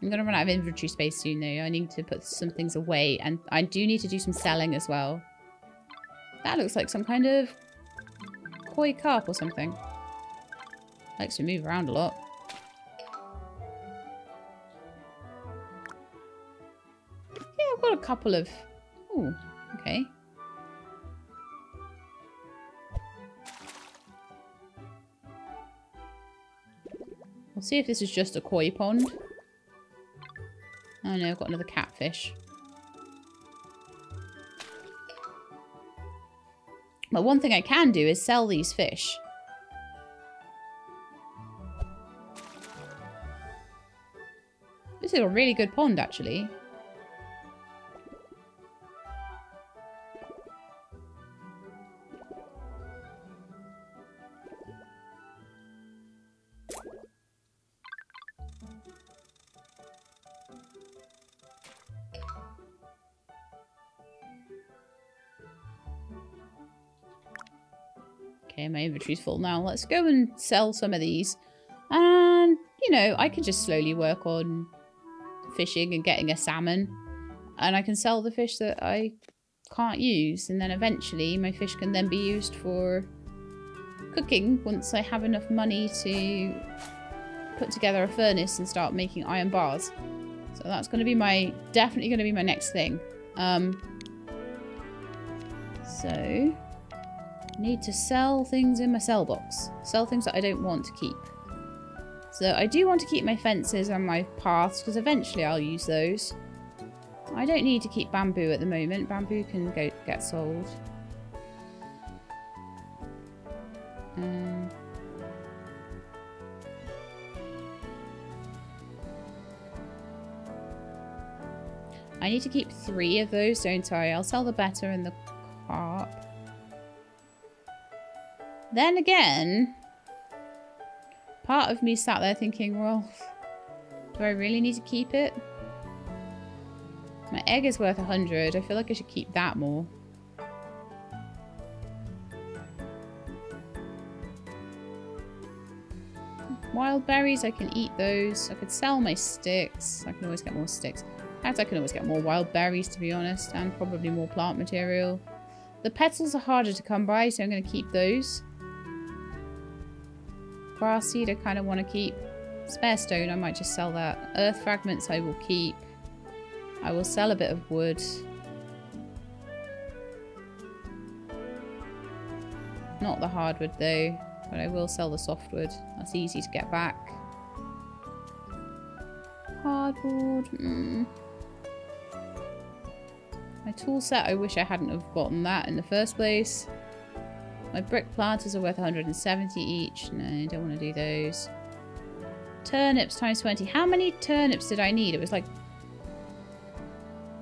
I'm going to run out of inventory space soon though. I need to put some things away and I do need to do some selling as well. That looks like some kind of koi carp or something. Likes to move around a lot. Yeah, I've got a couple of... Oh, okay. We'll see if this is just a koi pond. Oh no, I've got another catfish. But one thing I can do is sell these fish. This is a really good pond, actually. My inventory's full now. Let's go and sell some of these. And, you know, I can just slowly work on fishing and getting a salmon. And I can sell the fish that I can't use. And then eventually my fish can then be used for cooking once I have enough money to put together a furnace and start making iron bars. So that's going to be my, definitely going to be my next thing. Um, so, need to sell things in my sell box. Sell things that I don't want to keep. So I do want to keep my fences and my paths because eventually I'll use those. I don't need to keep bamboo at the moment. Bamboo can go get sold. Um, I need to keep three of those, don't I? I'll sell the better and the carp. Then again, part of me sat there thinking, well, do I really need to keep it? My egg is worth 100. I feel like I should keep that more. Wild berries, I can eat those. I could sell my sticks. I can always get more sticks. Fact, I can always get more wild berries, to be honest, and probably more plant material. The petals are harder to come by, so I'm going to keep those. Grass seed I kind of want to keep. Spare stone, I might just sell that. Earth fragments I will keep. I will sell a bit of wood. Not the hardwood though, but I will sell the softwood. That's easy to get back. Hardwood. Mm. My tool set, I wish I hadn't have gotten that in the first place. My brick planters are worth 170 each. No, I don't want to do those. Turnips times 20. How many turnips did I need? It was like...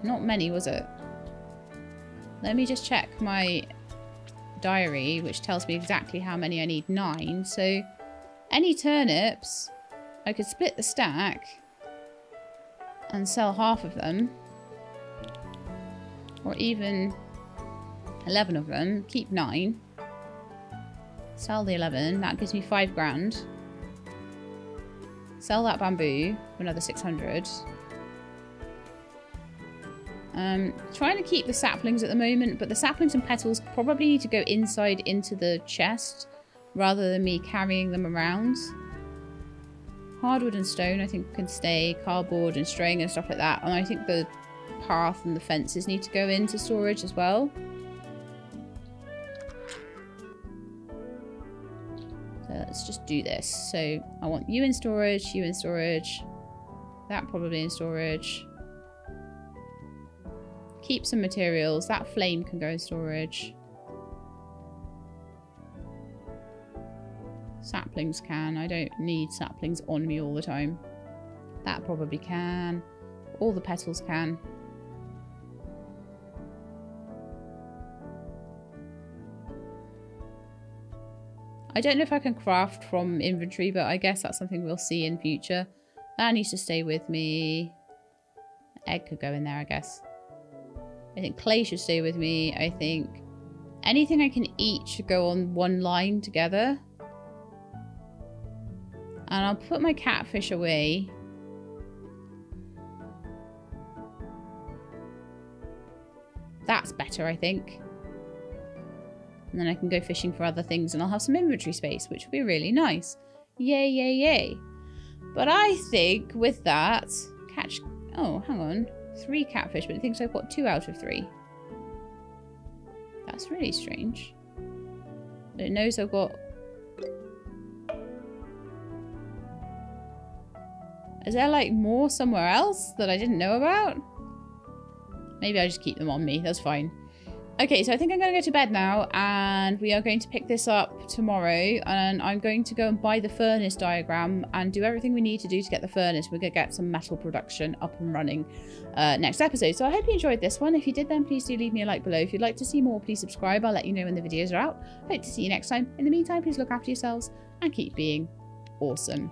Not many, was it? Let me just check my diary, which tells me exactly how many I need. Nine. So, any turnips, I could split the stack and sell half of them. Or even 11 of them. Keep 9. Sell the 11. That gives me 5 grand. Sell that bamboo for another 600. Um, trying to keep the saplings at the moment, but the saplings and petals probably need to go inside into the chest rather than me carrying them around. Hardwood and stone I think can stay, cardboard and string and stuff like that. And I think the path and the fences need to go into storage as well. Let's just do this. So I want you in storage, you in storage, that probably in storage. Keep some materials. That flame can go in storage. Saplings can. I don't need saplings on me all the time. That probably can. All the petals can. I don't know if I can craft from inventory, but I guess that's something we'll see in future. That needs to stay with me. Egg could go in there, I guess. I think clay should stay with me. I think anything I can eat should go on one line together. And I'll put my catfish away. That's better, I think. And then I can go fishing for other things and I'll have some inventory space, which will be really nice. Yay, yay, yay. But I think with that, catch... Oh, hang on. Three catfish, but it thinks I've got two out of three. That's really strange. But it knows I've got... Is there, like, more somewhere else that I didn't know about? Maybe I just keep them on me. That's fine. Okay, so I think I'm going to go to bed now, and we are going to pick this up tomorrow, and I'm going to go and buy the furnace diagram and do everything we need to do to get the furnace. We're going to get some metal production up and running uh, next episode. So I hope you enjoyed this one. If you did, then please do leave me a like below. If you'd like to see more, please subscribe. I'll let you know when the videos are out. Hope to see you next time. In the meantime, please look after yourselves and keep being awesome.